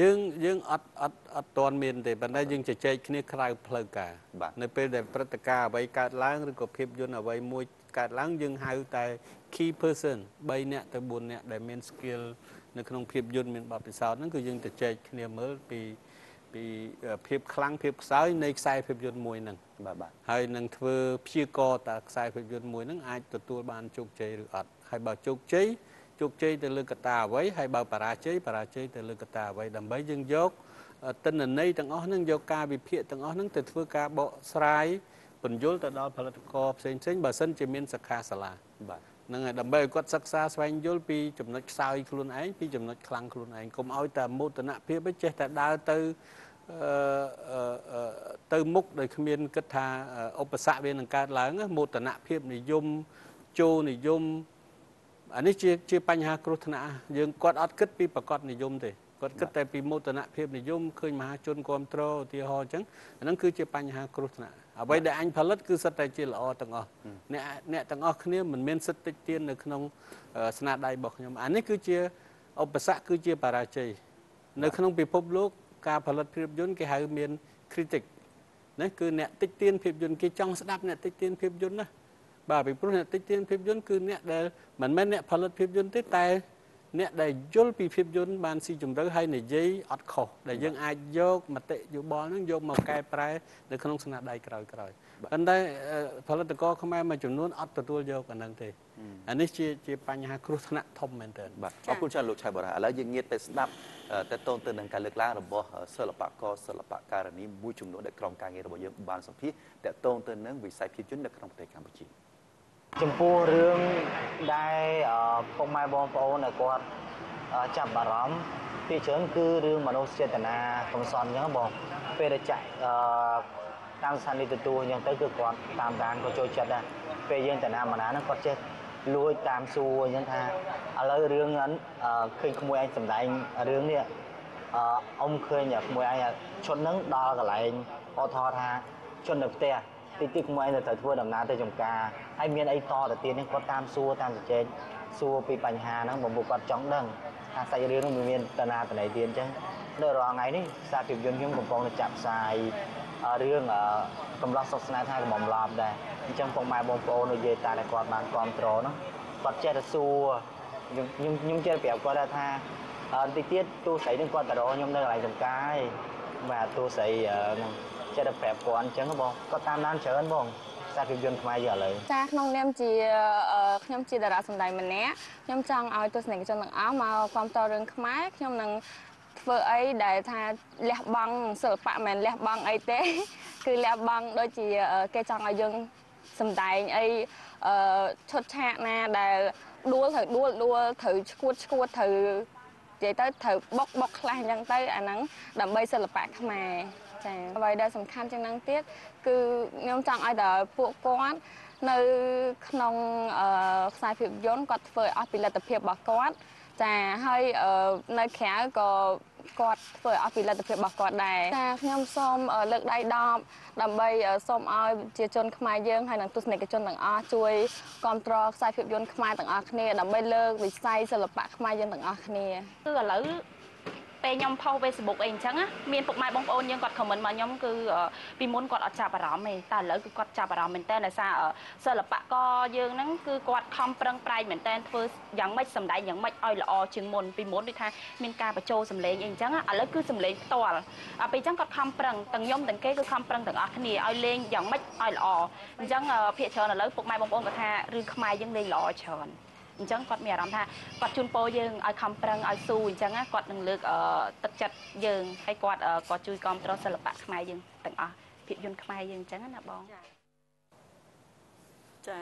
យើងយើងអត់អត់អត់ទាន់មានទេប៉ុន្តែយើងជជែកគ្នាក្រៅផ្លូវការនៅពេលដែលព្រឹត្តិការណ៍អ្វីកើតឡើងឬក៏ភាពយន្តអ្វីមួយកើតឡើងយើងហៅតែ key person 3នាក់ទៅ4នាក់ដែលមាន skill នៅក្នុងភាពយន្តមានបទពិសោធន៍ហ្នឹងគឺយើងទៅចែកគ្នាមើលពីពីភាពខ្លាំងភាពខ្សោយនៃខ្សែភាពយន្តមួយហ្នឹងបាទបាទហើយនឹងធ្វើព្យាករតើខ្សែភាពយន្តមួយហ្នឹងអាចទទួលបានជោគជ័យឬអត់ហើយបើជោគជ័យជោគជ័យទៅលើកត្តាអ្វីហើយបើបរាជ័យបរាជ័យទៅលើកត្តាអ្វីដើម្បីយើងយកទិន្នន័យទាំងអស់ហ្នឹងយកការវិភាគទាំងអស់ហ្នឹងទៅធ្វើការបកស្រាយពន្យល់ទៅដល់ផលិតករផ្សេងផ្សេងបើសិនជាមានសិក្ខាសាលាបាទ ហ្នឹងហើយដើម្បីឲ្យគាត់សិក្សាស្វែងយល់ពីចំណុចខ្សោយខ្លួនឯងពីចំណុចខ្លាំងខ្លួនឯងកុំឲ្យតែមោទនភាពចេះតែដើរទៅអឺទៅមុខដោយគ្មានគិតថាឧបសគ្គវានឹងកើតឡើងមោទនភាពនិយមជោនិយមអានេះជាជាបញ្ហាគ្រោះថ្នាក់យើងគាត់អត់គិតពីប្រកបនិយមទេ គាត់គិតតែពីមោទនភាពនិយមឃើញមហាជនគ្រប់គ្រងឧទាហរណ៍អញ្ចឹងអាហ្នឹងគឺជាបញ្ហាគ្រោះថ្នាក់អ្វីដែលអញផលិតគឺសិតតែជាល្អទាំងអស់អ្នកអ្នកទាំងអស់គ្នាមិនមានសិទ្ធិតិចទៀននៅក្នុងស្នាដៃរបស់ខ្ញុំអានេះគឺជាឧបសគ្គគឺជាបរាជ័យនៅក្នុងពិភពលោកការផលិតភាពយន្តគេហៅមាន critic ណាគឺអ្នកតិចទៀនភាពយន្តគេចង់ស្ដាប់អ្នកតិចទៀនភាពយន្តណាបាទពីព្រោះអ្នកតិចទៀនភាពយន្តគឺអ្នកដែលមិនមែនអ្នកផលិតភាពយន្តទេតែ អ្នកដែលយល់ពីភាពយន្តបានស៊ីជម្រៅហើយនិយាយអត់ខុសដែលយើងអាចយកមតិយោបល់ហ្នឹងយកមកកែប្រែនៅក្នុងស្នាដៃក្រោយៗប៉ុន្តែផលិតករខ្មែរមួយចំនួនអត់ទទួលយកអាហ្នឹងទេអានេះជាជាបញ្ហាគ្រោះថ្នាក់ធំមែនទែនបាទអរគុណច្រើនលោកឆៃបរាឥឡូវយើងងាកទៅស្ដាប់តើតូនទៅនឹងការលើកឡើងរបស់សិល្បករសិល្បករនីមួយចំនួនដែលក្រុមការងាររបស់យើងបានសម្ភាសតើតូនទៅនឹងវិស័យភាពយន្តនៅក្នុងប្រទេសកម្ពុជា ចំពោះរឿងដែលពុកម៉ែបងប្អូនដែលគាត់ចាប់អារម្មណ៍ពីច្រើនគឺរឿងមនោចេតនាកំសត់អញ្ចឹងបងពេលដែលចាក់តាមស្ថានីយទទួលអញ្ចឹងទៅគឺគាត់តាមដានក៏ចូលចិត្តដែរពេលយើងតាណាមណាហ្នឹងគាត់ចេះលួចតាមសួរអញ្ចឹងថាឥឡូវរឿងហ្នឹងឃើញក្មួយឯងសំដែងរឿងនេះអឺអ៊ំឃើញក្មួយឯងឈុតហ្នឹងដល់កន្លែងអត់ថតថាឈុតនៅផ្ទះ តិចតិចក្មួយឯងត្រូវធ្វើដំណើរទៅចំការហើយមានអីតទៅទៀតនេះគាត់តាមសួរតាមសញ្ជេកសួរពីបញ្ហាហ្នឹងបំពុគាត់ចង់ដឹងថាសាច់រឿងហ្នឹងវាមានតាណាតណៃទៀតអញ្ចឹងនៅរាល់ថ្ងៃនេះសារភាពយន្តខ្ញុំកំពុងតែចាក់ផ្សាយរឿងកំឡោះសុខស្នេហ៍ថាកំបំឡប់ដែរអញ្ចឹងពុកម៉ែបងប្អូននិយាយតាដែលគាត់បានគ្រប់គ្រងនោះគាត់ចេះតែសួរខ្ញុំខ្ញុំខ្ញុំចេះប្រាប់គាត់ថាបន្តិចទៀតទូស្រីនឹងគាត់ទៅរកខ្ញុំនៅកន្លែងចំការឯងបាទទូស្រីហ្នឹង ចេះតែប្រាប់គាត់អញ្ចឹងបងគាត់តាមដានច្រើនបងសារភាពយន្តខ្មែរយើងឥឡូវចាក្នុងនាមជាខ្ញុំជាតារាសម្ដែងម្នាក់ខ្ញុំចង់ឲ្យទស្សនិកជនទាំងអស់មកគាំទ្ររឿងខ្មែរខ្ញុំនឹងធ្វើអីដែលថាលះបង់សិល្បៈមិនលះបង់អីទេ គឺលះបង់ដូចជាគេចង់ឲ្យយើងសម្ដែងអីអឺឈុតឆាកណាដែលដួលត្រូវដួលដួលត្រូវឈួតឈួតត្រូវនិយាយទៅត្រូវបុកបុកខ្លះអញ្ចឹងទៅអាហ្នឹងដើម្បីសិល្បៈខ្មែរ ចាអ្វីដែលសំខាន់ជាងហ្នឹងទៀតគឺខ្ញុំចង់ឲ្យដល់ពួកគាត់នៅក្នុងខ្សែភាពយន្តគាត់ធ្វើឲ្យអស់ពីលទ្ធភាពរបស់គាត់ចាហើយនៅក្រៅក៏គាត់ធ្វើឲ្យពីលទ្ធភាពរបស់គាត់ដែរចាខ្ញុំសូមលើកដៃ10ដើម្បីសូមឲ្យជាជនខ្មែរយើងហើយនិងទស្សនិកជនទាំងអស់ជួយគ្រប់គ្រងខ្សែភាពយន្តខ្មែរទាំងអស់គ្នាដើម្បីលើកវិស័យសិល្បៈខ្មែរយើងទាំងអស់គ្នាគឺឥឡូវ ពេលខ្ញុំផុស Facebook អីអញ្ចឹងមានពុកម៉ែបងប្អូនយើងគាត់ខមមិនមកខ្ញុំគឺពីមុនគាត់អត់ចាប់អារម្មណ៍ទេតែឥឡូវគឺគាត់ចាប់អារម្មណ៍មែនតើដោយសារសិល្បករយើងហ្នឹងគឺគាត់ខំប្រឹងប្រែងមែនតើធ្វើយ៉ាងម៉េចសម្ដែងយ៉ាងម៉េចឲ្យល្អជាងមុនពីមុនដូចថាមានការបញ្ចូលសម្លេងអីអញ្ចឹងឥឡូវគឺសម្លេងផ្ទាល់ពេលអញ្ចឹងគាត់ខំប្រឹងទាំងខ្ញុំទាំងគេគឺខំប្រឹងទាំងអស់គ្នាឲ្យលេងយ៉ាងម៉េចឲ្យល្អអញ្ចឹងភាគច្រើនឥឡូវពុកម៉ែបងប្អូនគាត់ថារឿងខ្មែរយើងលេងល្អច្រើន អញ្ចឹងគាត់មានអារម្មណ៍ថាគាត់ជូនពរយើងឲ្យខំប្រឹងឲ្យស៊ូអញ្ចឹងគាត់នឹងលើកទឹកចិត្តយើងហើយគាត់ក៏ជួយគ្រប់គ្រងសិល្បៈខ្មែរយើងទាំងអស់ភាពយន្តខ្មែរយើងអញ្ចឹងណាបងចា ចា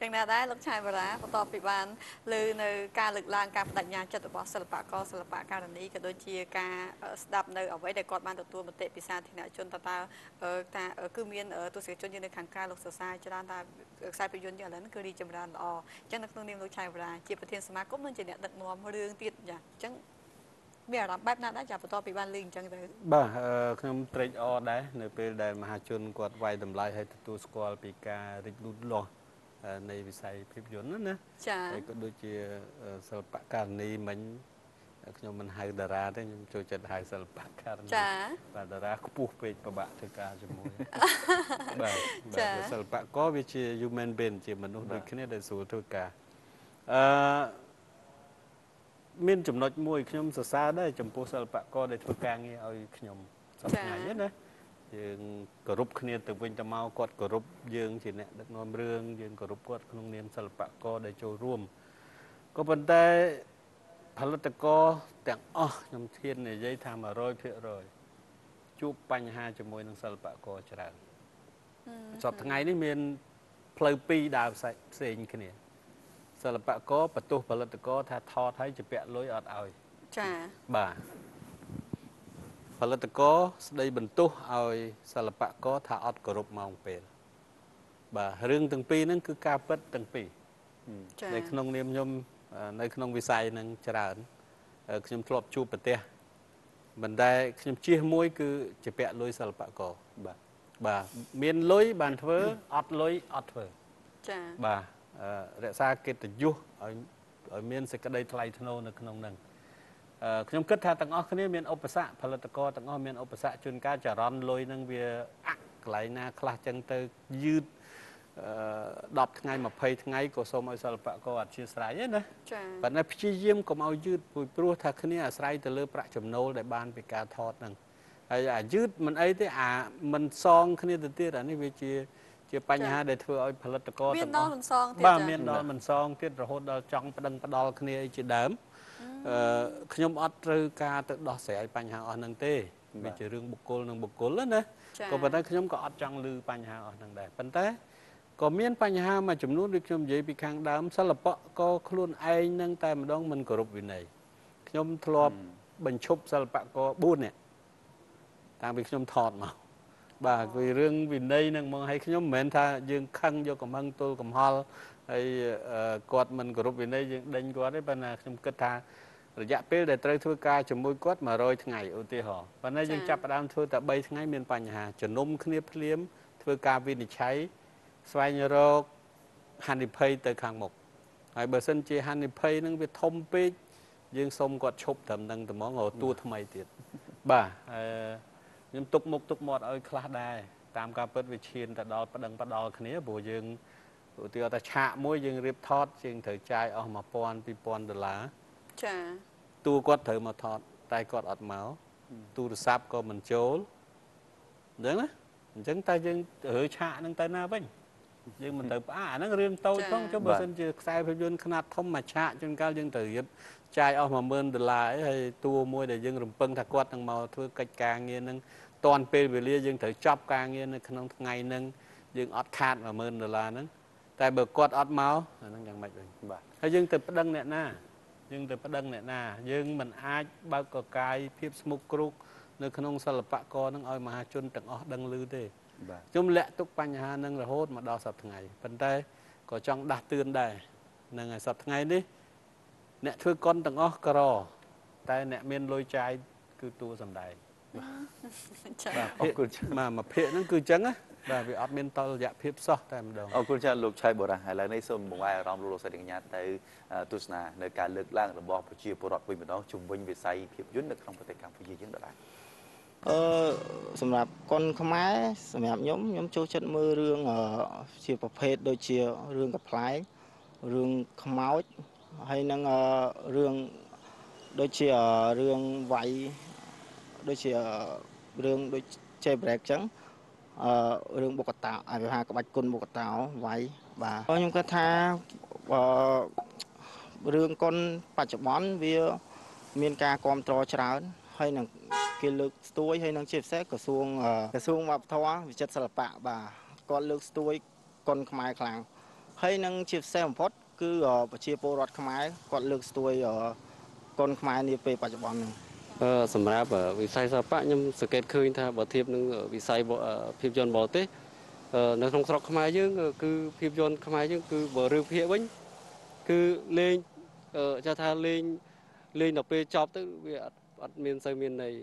យ៉ាងណាដែរលោកឆៃបារាបន្ទាប់ពីបានលើនៅការលើកឡើងការបដិញ្ញាចិត្តរបស់សិល្បករសិល្បករនីក៏ដូចជាការស្ដាប់នៅអ្វីដែលគាត់បានទទួលមតិពីសាធារណជនតើតើថាគឺមានទស្សនិកជនយើងនៅខាងក្រៅលោកសរសើរច្រើនថាខ្សែភាពយន្តយ៉ាងឥឡូវគឺរីចម្រើនល្អអញ្ចឹងនៅក្នុងនាមលោកឆៃបារាជាប្រធានសមាគមនិងជាអ្នកដឹកនាំរឿងទៀតចាអញ្ចឹង មានអារម្មណ៍បែបណាដែរចាបន្ទាប់ពីបានលឺអញ្ចឹងទៅបាទខ្ញុំត្រេកអរដែរនៅពេលដែលមហាជនគាត់វាយតម្លៃឲ្យទទួលស្គាល់ពីការរីកលូតលាស់នៃវិស័យភាពយន្តណាចា៎ហើយក៏ដូចជាសិល្បករនីមិញខ្ញុំមិនហៅតារាទេខ្ញុំចូលចិត្តហៅសិល្បករនីចា៎បាទតារាខ្ពស់ពេកពិបាកធ្វើការជាមួយបាទបាទសិល្បករវាជា human being ជាមនុស្សដូចគ្នាដែលស្រួលធ្វើការអឺ មានចំណុចមួយខ្ញុំសរសើរដែរចំពោះសិល្បករដែលធ្វើការងារឲ្យខ្ញុំសប្តាហ៍នេះណាយើងគោរពគ្នាទៅវិញទៅមកគាត់គោរពយើងជាអ្នកដឹកនាំរឿងយើងគោរពគាត់ក្នុងនាមសិល្បករដែលចូលរួមក៏ប៉ុន្តែផលិតករទាំងអស់ខ្ញុំធាននិយាយថា100%ជួបបញ្ហាជាមួយនឹងសិល្បករច្រើនសពថ្ងៃនេះមានផ្លូវពីរដើរផ្សេងគ្នា សិល្បករបន្ទោសផលិតករថាថតឲ្យជាពាក់លុយអត់ឲ្យចាបាទផលិតករស្ដីបន្ទោសឲ្យសិល្បករថាអត់គោរពម៉ោងពេលបាទរឿងទាំងពីរហ្នឹងគឺការពិតទាំងពីរនៅក្នុងនាមខ្ញុំនៅក្នុងវិស័យហ្នឹងច្រើនខ្ញុំធ្លាប់ជួបប្រទេសមិនដែលខ្ញុំជៀសមួយ គឺជាពាក់លុយសិល្បករបាទបាទមានលុយបានធ្វើអត់លុយអត់ធ្វើចាបាទ រក្សាកិត្តិយសឲ្យឲ្យមានសេចក្តីថ្លៃថ្នូរនៅក្នុងនឹងខ្ញុំគិតថាទាំងអស់គ្នាមានឧបសគ្គផលិតករទាំងអស់មានឧបសគ្គជួនកាលចរន្តលុយនឹងវាអាក់កន្លែងណាខ្លះចឹងទៅយឺត10ថ្ងៃ20ថ្ងៃក៏សូមឲ្យសិល្បករអធិស្ស្រ័យណាចា៎ប៉ុន្តែព្យាយាមកុំឲ្យយឺតព្រោះថាគ្នាអាស្រ័យទៅលើប្រាក់ចំណូលដែលបានពីការថតហ្នឹងហហើយអាយឺតមិនអីទេអាមិនសងគ្នាទៅទៀតអានេះវាជា ជាបញ្ហាដែលធ្វើឲ្យផលិតករមានដល់មិនសងទៀតបាទមានដល់មិនសងទៀតរហូតដល់ចង់ប្តឹងផ្ដាល់គ្នាអីជាដើមអឺខ្ញុំអត់ត្រូវការទៅដោះស្រាយបញ្ហាអស់ហ្នឹងទេវាជារឿងបុគ្គលនិងបុគ្គលណាក៏ប៉ុន្តែខ្ញុំក៏អត់ចង់ឮបញ្ហាអស់ហ្នឹងដែរប៉ុន្តែក៏មានបញ្ហាមួយចំនួនដូចខ្ញុំនិយាយពីខាងដើមសិល្បៈក៏ខ្លួនឯងនឹងតែម្ដងមិនគោរពវិន័យខ្ញុំធ្លាប់បញ្ឈប់សិល្បករ4នាក់តាំងពីខ្ញុំថតមក បាទគឺរឿងវិន័យនឹងមកឲ្យខ្ញុំមិនមែនថាយើងខឹងយកកំហឹងទល់កំហល់ហើយគាត់មិនគោរពវិន័យយើងដេញគាត់ទេប៉ុន្តែខ្ញុំគិតថារយៈពេលដែលត្រូវធ្វើការជាមួយគាត់100ថ្ងៃឧទាហរណ៍ប៉ុន្តែយើងចាប់ផ្ដើមធ្វើតែ3ថ្ងៃមានបញ្ហាជំនុំគ្នាភ្លាម ធ្វើការវិនិច្ឆ័យស្វែងរកហានិភ័យទៅខាងមុខហើយបើសិនជាហានិភ័យនឹងវាធំពេកយើងសុំគាត់ឈប់ត្រឹមនឹងត្មងរតួថ្មីទៀតបាទអឺ ខ្ញុំទុកមុខទុកមាត់ឲ្យខ្លះដែរតាមការពិតវាឈានទៅដល់ប្តឹងផ្ដាល់គ្នាព្រោះយើងឧទាហរណ៍ថាឆាកមួយយើងរៀបថតជាងត្រូវចាយអស់1000 2000ដុល្លារចាទូគាត់ត្រូវមកថត តែគាត់អត់មកទូរស័ព្ទក៏មិនចូលអញ្ចឹងណាអញ្ចឹងតែយើងរើឆាកហ្នឹងទៅណាវិញ យើងមិនទៅផ្អាកអាហ្នឹងរឿងតូចផងចុះបើសិនជាខ្សែភាពយន្តខ្នាតធំមួយឆាកជួនកាលយើងត្រូវរៀបចាយអស់10000ដុល្លារអីហើយតួមួយដែលយើងរំពឹងថាគាត់នឹងមកធ្វើកិច្ចការងារហ្នឹងតាន់ពេលវេលាយើងត្រូវចប់ការងារនៅក្នុងថ្ងៃហ្នឹងយើងអត់ខាត10000ដុល្លារហ្នឹងតែបើគាត់អត់មកអាហ្នឹងយ៉ាងម៉េចវិញបាទហើយយើងទៅប្តឹងអ្នកណាយើងទៅប្តឹងអ្នកណា យើងមិនអាចបើកកកាយភាពស្មុគគ្រោកនៅក្នុងសិល្បករនឹងឲ្យមហាជនទាំងអស់ដឹងឮទេ ខ្ញុំលាក់ទុកបញ្ហានឹងរហូតមកដល់សប្តាហ៍ថ្ងៃប៉ុន្តែក៏ចង់ដាស់តឿនដែរនឹងឲ្យសប្តាហ៍ថ្ងៃនេះអ្នកធ្វើកុនទាំងអស់ក្រតែអ្នកមានលុយចាយគឺតួសំដែងបាទអរគុណបាទមួយភាគហ្នឹងគឺអញ្ចឹងណាបាទវាអត់មានតលរយៈភាពសោះតែម្ដងអរគុណច្រើនលោកឆៃបូរ៉ាឥឡូវនេះសូមបង្ហាញអារម្មណ៍លោកលោកស្រីកញ្ញាទៅទស្សនានៅការលើកឡើងរបស់ប្រជាពលរដ្ឋវិញម្ដងជំវិញវិស័យភាពយន្តនៅក្នុងប្រទេសកម្ពុជាយើងដដែល អឺសម្រាប់កុនខ្មែរសម្រាប់ខ្ញុំខ្ញុំចូលចិត្តមើលរឿងជាប្រភេទដូចជារឿងកំ pl ែងរឿងខ្មោចហើយនឹងរឿងដូចជារឿងវាយដូចជារឿងដូចជេប្រេកចឹងអឺរឿងបុកតាអាវាក្បាច់គុណបុកតាវាយបាទខ្ញុំគិតថាអឺរឿងគុណបច្ចុប្បន្នវា មានការគ្រប់គ្រងច្រើនហើយនឹង គេលើកស្ទួយហើយនឹងជាពិសេសក្រសួងក្រសួងវប្បធម៌វិចិត្រសិល្បៈបាទគាត់លើកស្ទួយគុណខ្មែរខ្លាំងហើយនឹងជាពិសេសបំផុត គឺប្រជាពលរដ្ឋខ្មែរគាត់លើកស្ទួយគុណខ្មែរនាពេលបច្ចុប្បន្ននេះសម្រាប់វិស័យសិល្បៈខ្ញុំសង្កេតឃើញថាបើធៀបនឹងវិស័យភាពយន្តបរទេសនៅក្នុងស្រុកខ្មែរយើង គឺភាពយន្តខ្មែរយើងគឺបើរឿងភាគវិញគឺលេងចាថាលេងលេងដល់ពេលចប់ទៅវាអត់អត់មានសូវមានន័យ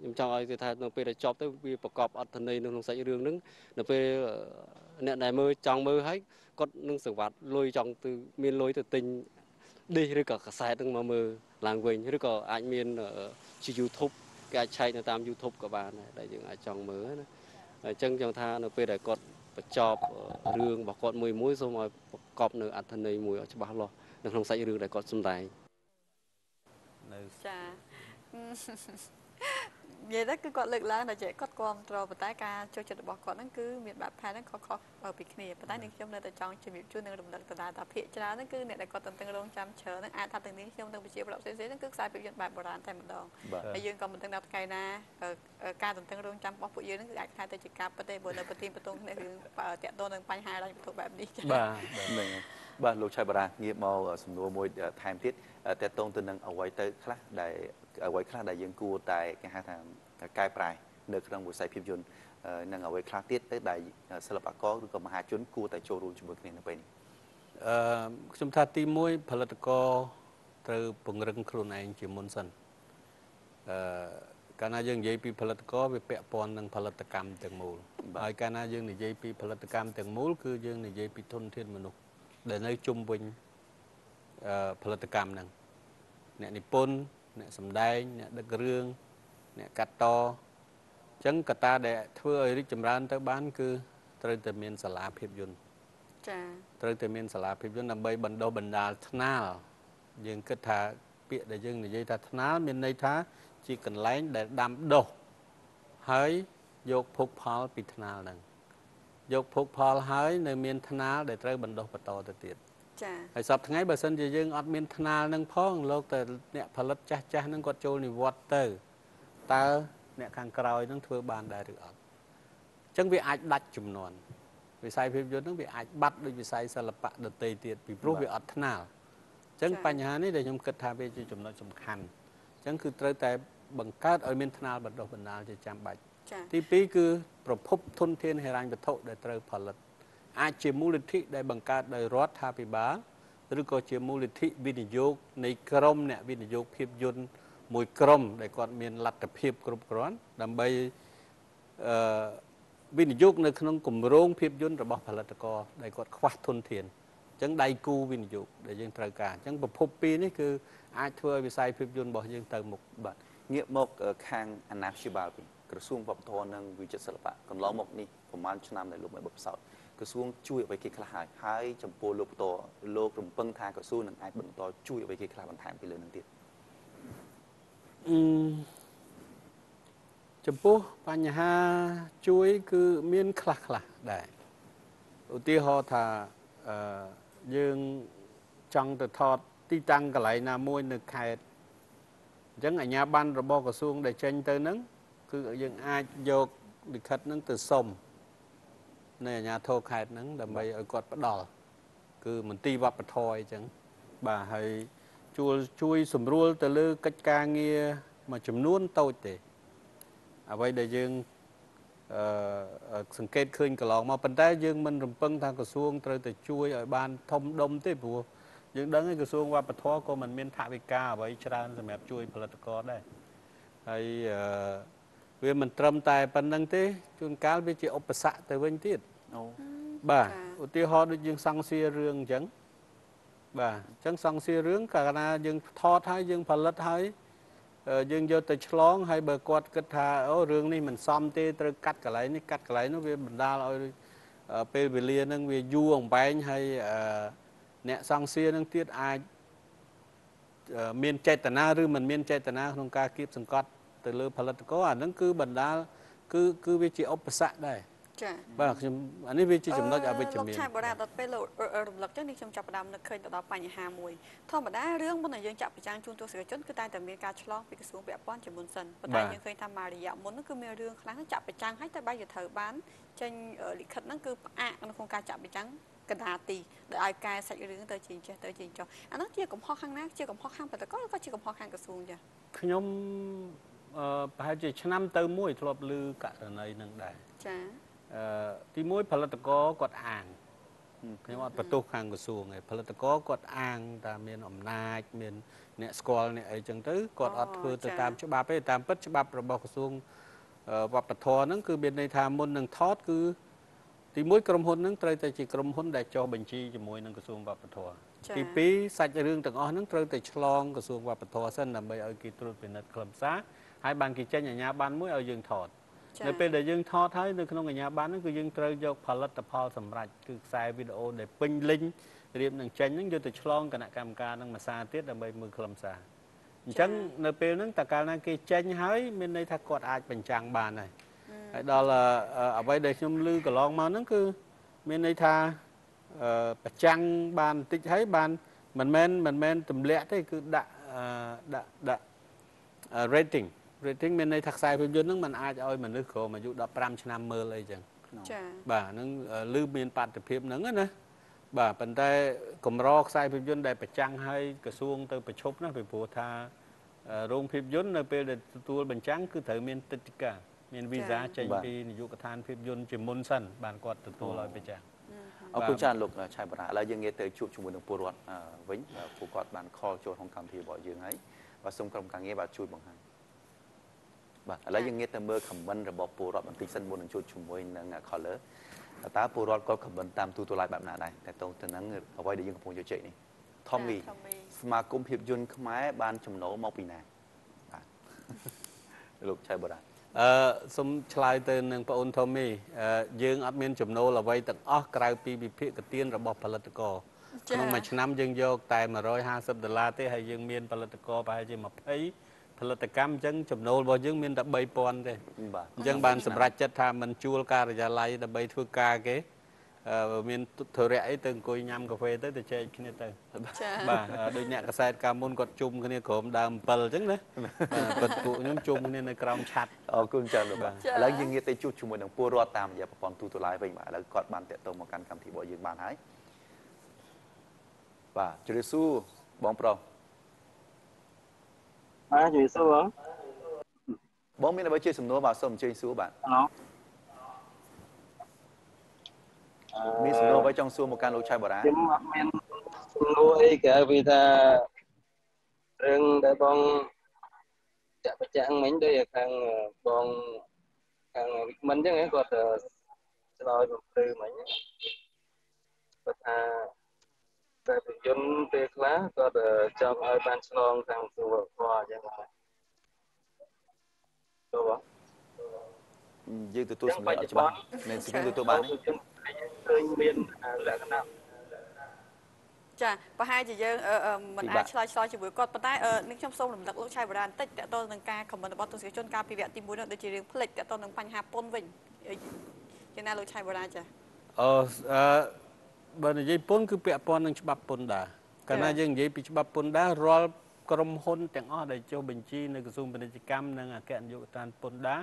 ខ្ញុំចង់ឲ្យគេថានៅពេលដែលចប់ទៅវាប្រកបអត្ថន័យនៅក្នុងសាច់រឿងហ្នឹងនៅពេលអ្នកដែលមើលចង់មើលហើយគាត់នឹងសង្វាត់លុយចង់ទៅមានលុយទៅទិញឌីសឬក៏កាសែតនឹងមកមើលឡើងវិញឬក៏អាចមានជា YouTube គេអាចឆែកនៅតាម YouTube ក៏បានដែរដែលយើងអាចចង់មើលណាអញ្ចឹងចង់ថានៅពេលដែលគាត់បញ្ចប់រឿងរបស់គាត់មួយមួយសូមឲ្យប្រកបនៅអត្ថន័យមួយឲ្យច្បាស់លាស់នៅក្នុងសាច់រឿងដែលគាត់សម្ដែងនៅចា និយាយទៅគឺគាត់លើកឡើងថាចេះគាត់គ្រប់ត្រប៉ុន្តែការចូលចិត្តរបស់គាត់ហ្នឹងគឺមានបែបផែនហ្នឹងខុសខុសពីគ្នាប៉ុន្តែនឹងខ្ញុំនៅតែចង់ជំរាបជូននិងរំលឹកដដែលថាភាកច្រើនហ្នឹងគឺអ្នកដែលគាត់តន្ទឹងរង់ចាំច្រើនហ្នឹងអាចថាទាំងនេះខ្ញុំទាំងប្រជាប្រដ្ឋផ្សេងៗហ្នឹងគឺខ្សែភាពយន្តបែបបុរាណតែម្ដងហើយយើងក៏មិនដឹងដល់ថ្ងៃណាការតន្ទឹងរង់ចាំរបស់ពួកយើងហ្នឹងគឺអាចខ្លាយទៅជាការពិតទេព្រោះនៅប្រទីនបន្ទងគ្នារឿងតាក់ទងនឹងបញ្ហារ៉ាញ់វត្ថុបែបនេះចា៎បាទបាទលោកឆៃបារាងាកមកសំណួរមួយថែមទៀតតកតងទៅនឹងអ្វីទៅខ្លះដែល អ្វីខ្លះដែលយើងគួរតែគេហៅថាកែប្រែនៅក្នុងវិស័យភាពយន្តនិងអ្វីខ្លះទៀតទៅដែលសិល្បករឬក៏មហាជនគួរតែចូលរួមជាមួយគ្នានៅពេលនេះអឺខ្ញុំថាទី1ផលិតករត្រូវពង្រឹងខ្លួនឯងជាមុនសិនអឺកាលណាយើងនិយាយពីផលិតករវាពាក់ព័ន្ធនឹងផលិតកម្មទាំងមូលហើយកាលណាយើងនិយាយពីផលិតកម្មទាំងមូលគឺយើងនិយាយពីធនធានមនុស្សដែលនៅជុំវិញអឺផលិតកម្មហ្នឹងអ្នកនិពន្ធ អ្នកសម្ដែងអ្នកដឹករឿងអ្នកកាត់តអញ្ចឹងកត្តាដែលធ្វើឲ្យរីកចម្រើនទៅបាន គឺត្រូវតែមានសាលាភាពយន្តចាត្រូវតែមានសាលាភាពយន្តដើម្បីបណ្ដុះបណ្ដាលថ្នាលយើងគិតថាពាក្យដែលយើងនិយាយថាថ្នាលមានន័យថាជាកន្លែងដែលដាំដុះហើយយកភោគផលពីថ្នាលហ្នឹងយកភោគផលហើយនៅមានថ្នាលដែលត្រូវបណ្ដុះបន្តទៅទៀត ចាហើយសពថ្ងៃបើសិនជាយើងអត់មានថ្នាលនឹងផងលោកតែអ្នកផលិតចាស់ចាស់ហ្នឹងគាត់ចូលនិវត្តន៍ទៅតើអ្នកខាងក្រោយហ្នឹងធ្វើបានដែរឬអត់អញ្ចឹងវាអាចដាច់ចំនួនវិស័យភាពយន្តហ្នឹងវាអាចបាត់ដូចវិស័យសិល្បៈដទៃទៀតពីព្រោះវាអត់ថ្នាលអញ្ចឹងបញ្ហានេះដែលខ្ញុំគិតថាវាជាចំណុចសំខាន់អញ្ចឹងគឺត្រូវតែបង្កើតឲ្យមានថ្នាលបណ្ដុះបណ្ដាលជាចាំបាច់ចាទី2គឺប្រភពធនធានហិរញ្ញវត្ថុដែលត្រូវផលិត អាចជាមូលនិធិដែលបង្កើតដោយរដ្ឋាភិបាលឬក៏ជាមូលនិធិវិនិយោគនៃក្រមអ្នកវិនិយោគភាពយន្តមួយក្រមដែលគាត់មានលទ្ធភាពគ្រប់គ្រាន់ដើម្បីអឺវិនិយោគនៅក្នុងគម្រោងភាពយន្តរបស់ផលិតករដែលគាត់ខ្វះធនធានអញ្ចឹងដៃគូវិនិយោគដែលយើងត្រូវការអញ្ចឹងប្រភពពីរនេះគឺអាចធ្វើឲ្យវិស័យភាពយន្តរបស់យើងទៅមុខបាទងាកមកអឺខាងអាណាព្យាបាលវិញក្រសួងវប្បធម៌និងវិចិត្រសិល្បៈកន្លងមកនេះប្រហែលឆ្នាំដែលលោកមានបទពិសោធន៍ ក្រសួងជួយអ្វីគេខ្លះហើយហើយចំពោះលោកផ្ទាល់លោករំពឹងថាក្រសួងនឹងអាចបន្តជួយអ្វីគេខ្លះបន្ថែមពីលើនឹងទៀតអឺចំពោះបញ្ហាជួយគឺមានខ្លះខ្លះដែរឧទាហរណ៍ថាអឺយើងចង់ទៅថតទីតាំងកន្លែងណាមួយនៅខេត្តអញ្ចឹងអាជ្ញាប័ណ្ណរបស់ក្រសួងដែលចេញទៅហ្នឹងគឺយើងអាចយកលិខិតហ្នឹងទៅសុំ នៅអាជ្ញាធរខេត្តហ្នឹងដើម្បីឲ្យគាត់ផ្ដល់គឺមន្ទីរវប្បធម៌អីចឹងបាទហើយជួយជួយសម្រួលទៅលើកិច្ចការងារមួយចំនួនតូចទេអ្វីដែលយើងអឺសង្កេតឃើញកន្លងមកប៉ុន្តែយើងមិនរំពឹងថាក្រសួងត្រូវតែជួយឲ្យបានធំដុំទេព្រោះយើងដឹងហើយក្រសួងវប្បធម៌ក៏មិនមានថវិកាអ្វីច្រើនសម្រាប់ជួយផលិតករដែរហើយអឺ វាមិនត្រឹមតែប៉ុណ្្នឹងទេជួនកាលវាជាឧបសគ្គទៅវិញទៀតអូបាទឧទាហរណ៍ដូចយើងសង្សៀរឿងអញ្ចឹងបាទអញ្ចឹងសង្សៀរឿងកាលណាយើងថតហើយយើងផលិតហើយអឺយើងយកទៅឆ្លងហើយបើគាត់គិតថាអូរឿងនេះមិនសមទេត្រូវកាត់កន្លែងនេះកាត់កន្លែងនោះវាបណ្ដាលឲ្យអឺពេលវេលាហ្នឹងវាយូរអង្វែងហើយអឺអ្នកសង្សៀនឹងទៀតអាចអឺមានចេតនាឬមិនមានចេតនាក្នុងការគៀបសង្កត់ ទៅលើផលិតករអាហ្នឹងគឺបណ្ដាលគឺគឺវាជាឧបសគ្គដែរចាបាទខ្ញុំអានេះវាជាចំណុចអវិជ្ជលោកមានឆៃបូរ៉ាដល់ពេលលោករំលឹកចឹងនេះខ្ញុំចាប់ផ្ដើមនឹកឃើញទៅដល់បញ្ហាមួយធម្មតារឿងមុនដែលយើងចាក់ប្រចាំងជូនទស្សនិកជនគឺតែតែមានការឆ្លងពីក្រសួងពាក់ព័ន្ធជាមុនសិនប៉ុន្តែយើងឃើញថាមករយៈមុនហ្នឹងគឺមានរឿងខ្លះហ្នឹងចាក់ប្រចាំងហើយតែបែរជាត្រូវបានចេញលិខិតហ្នឹងគឺផ្អាកនៅក្នុងការចាក់ប្រចាំងកណ្ដាលទីដោយឲ្យកែសាច់រឿងទៅជាចេះទៅជាចុះអាហ្នឹងជាកំហុសខាងណាជាកំហុសខាងបដិកឬក៏ជាកំហុសខាងក្រសួងចាខ្ញុំអឺ ប្រហែលជាឆ្នាំទៅមួយធ្លាប់ឮករណីនឹងដែរចាអឺទីមួយផលិតករគាត់អាងខ្ញុំអត់បន្ទោសខាងក្រសួងទេផលិតករគាត់អាងថាមានអំណាច មាន អ្នកស្គាល់អ្នកអីចឹងទៅគាត់អត់ធ្វើទៅតាមច្បាប់ទេតាមពិតច្បាប់របស់ក្រសួងអឺវប្បធម៌ហ្នឹងគឺមានន័យថាមុននឹងថតគឺទីមួយក្រុមហ៊ុនហ្នឹងត្រូវតែជាក្រុមហ៊ុនដែលចុះបញ្ជីជាមួយនឹងក្រសួងវប្បធម៌ចាទីពីរសាច់រឿងទាំងអស់ហ្នឹងត្រូវតែឆ្លងក្រសួងវប្បធម៌សិនដើម្បីឲ្យគេត្រួតពិនិត្យខ្លឹមសារ ហើយបានគេចេញអាជ្ញាប័ណ្ណមួយឲ្យយើងថតចានៅពេលដែលយើងថតហើយនៅក្នុងអាជ្ញាប័ណ្ណហ្នឹងគឺយើងត្រូវយកផលិតផលសម្រាប់គឺខ្សែវីដេអូដែលពេញលេញរៀបនឹងចេញហ្នឹងយកទៅឆ្លងគណៈកម្មការនឹងមួយសារទៀតដើម្បីមើលខ្លឹមសារអញ្ចឹងនៅពេលហ្នឹងតើកាលណាគេចេញហើយមានន័យថាគាត់អាចបញ្ចាំងបានហើយហើយដល់អឺអឺអ្វីដែលខ្ញុំឮកន្លងមកហ្នឹងគឺមានន័យថាអឺបញ្ចាំងបានបន្តិចហើយបានមិនមែនមិនមែនទម្លាក់ទេគឺដាក់អឺដាក់ដាក់អឺ rating rating មានន័យថាខ្សែភាពយន្តហ្នឹងมันអាចឲ្យមនុស្សក្រោមអាយុ15ឆ្នាំមើលអីចឹងចាបាទហ្នឹងឮមានបាតុភិបហ្នឹងណាបាទប៉ុន្តែកម្រខ្សែភាពយន្តដែលប្រចាំងឲ្យក្រសួងទៅប្រជុំណាពីព្រោះថាអឺរោងភាពយន្តនៅពេលដែលទទួលបញ្ចាំងគឺត្រូវមានទឹកតិកាមានវីសាចេញពីនាយកដ្ឋានភាពយន្តជាមុនសិនបានគាត់ទទួលឲ្យបញ្ចាំងអរគុណច្រើនលោកឆៃបារ៉ាឥឡូវយើងងាកទៅជួបជាមួយនឹងពលរដ្ឋអឺវិញពួកគាត់បានខលចូលក្នុងកម្មវិធីរបស់យើងហើយបាទសូមក្រុមការងារបាទជួយបង្ហាញ បាទឥឡូវយើងងាកទៅមើល comment របស់ពលរដ្ឋបន្តិចសិនមុននឹងជួបជាមួយនឹង caller តើពលរដ្ឋគាត់ comment តាមទូទួលឡាយបែបណាដែរតែតោងទៅនឹងអ្វីដែលយើងកំពុងជជែកនេះ Tommy សមាគមភាពយន្តខ្មែរបានចំណូលមកពីណាបាទលោកឆៃបារ៉ាអឺសូមឆ្លើយទៅនឹងបងអូនថូមីអឺយើងអត់មានចំណូលអ្វីទាំងអស់ក្រៅពីវិភាគទានរបស់ផលិតករចា៎ក្នុងមួយឆ្នាំយើងយកតែ150ដុល្លារទេហើយយើងមានផលិតករប្រហែលជា20 ផលិតកម្មអញ្ចឹងចំណូលរបស់យើងមានតែ3000ទេបាទអញ្ចឹងបានសម្រេចចិត្តថាមិនជួលការិយាល័យដើម្បីធ្វើការគេអឺមានធរៈអីទៅអង្គុយញ៉ាំកាហ្វេទៅទៅចែកគ្នាទៅចា៎បាទដូចអ្នកកសែតកាលមុនគាត់ជុំគ្នាក្រោមដើម7អញ្ចឹងណាបាទគាត់ពួកខ្ញុំជុំគ្នានៅក្រោមឆ័ត្រអរគុណច្រើនលោកបាទឥឡូវយើងងាកទៅជួបជាមួយនឹងពលរដ្ឋតាមរយៈប្រព័ន្ធទូទៅឡាយវិញបាទឥឡូវគាត់បានតាក់ទងមកកាន់កម្មវិធីរបស់យើងបានហើយបាទជម្រាបសួរបងប្រុស បាទជំរាបសួរបងបងមានអ្វីជាសំណួរបាទសូមអញ្ជើញសួរបាទឡូមានសំណួរអ្វីចង់សួរមកកាន់លោកឆៃបារាខ្ញុំអត់មានសំណួរអីក្រៅពីថារឿងដែលបងចាក់បច្ចាំងមិញដូចខាងបងខាងវិក្មិនអញ្ចឹងគាត់ឆ្លើយបំភ្លឺមិញគាត់ថា តែពយន្តពេលខ្លះគាត់ចង់ឲ្យបានឆ្លងខាងសួរពណ៌អញ្ចឹងបាទទៅបងយើងទទួលសម្លេងអត់ច្បាស់មានសេចក្តីទទួលបានទេឃើញមានលក្ខណៈចាប្រហែលជាយើងអឺអឺមិនអាចឆ្លើយឆ្លើយជាមួយគាត់ប៉ុន្តែអឺនេះខ្ញុំសូមរំលឹកលោកឆៃបរាបន្តិចតទៅនឹងការខមមិនរបស់ទស្សនិកជនកាលពីវគ្គទី1នោះដូចជារឿងផ្លិចតទៅនឹងបញ្ហាពុនវិញយ៉ាងណាលោកឆៃបរាចាអឺអឺ បើនិយាយពន្ធគឺពាក់ព័ន្ធនឹងច្បាប់ពន្ធដែរកាលណាយើងនិយាយពីច្បាប់ពន្ធដែររាល់ក្រុមហ៊ុនទាំងអស់ដែលចុះបញ្ជីនៅក្រសួងពាណិជ្ជកម្មនិងអគ្គនាយកដ្ឋានពន្ធដារ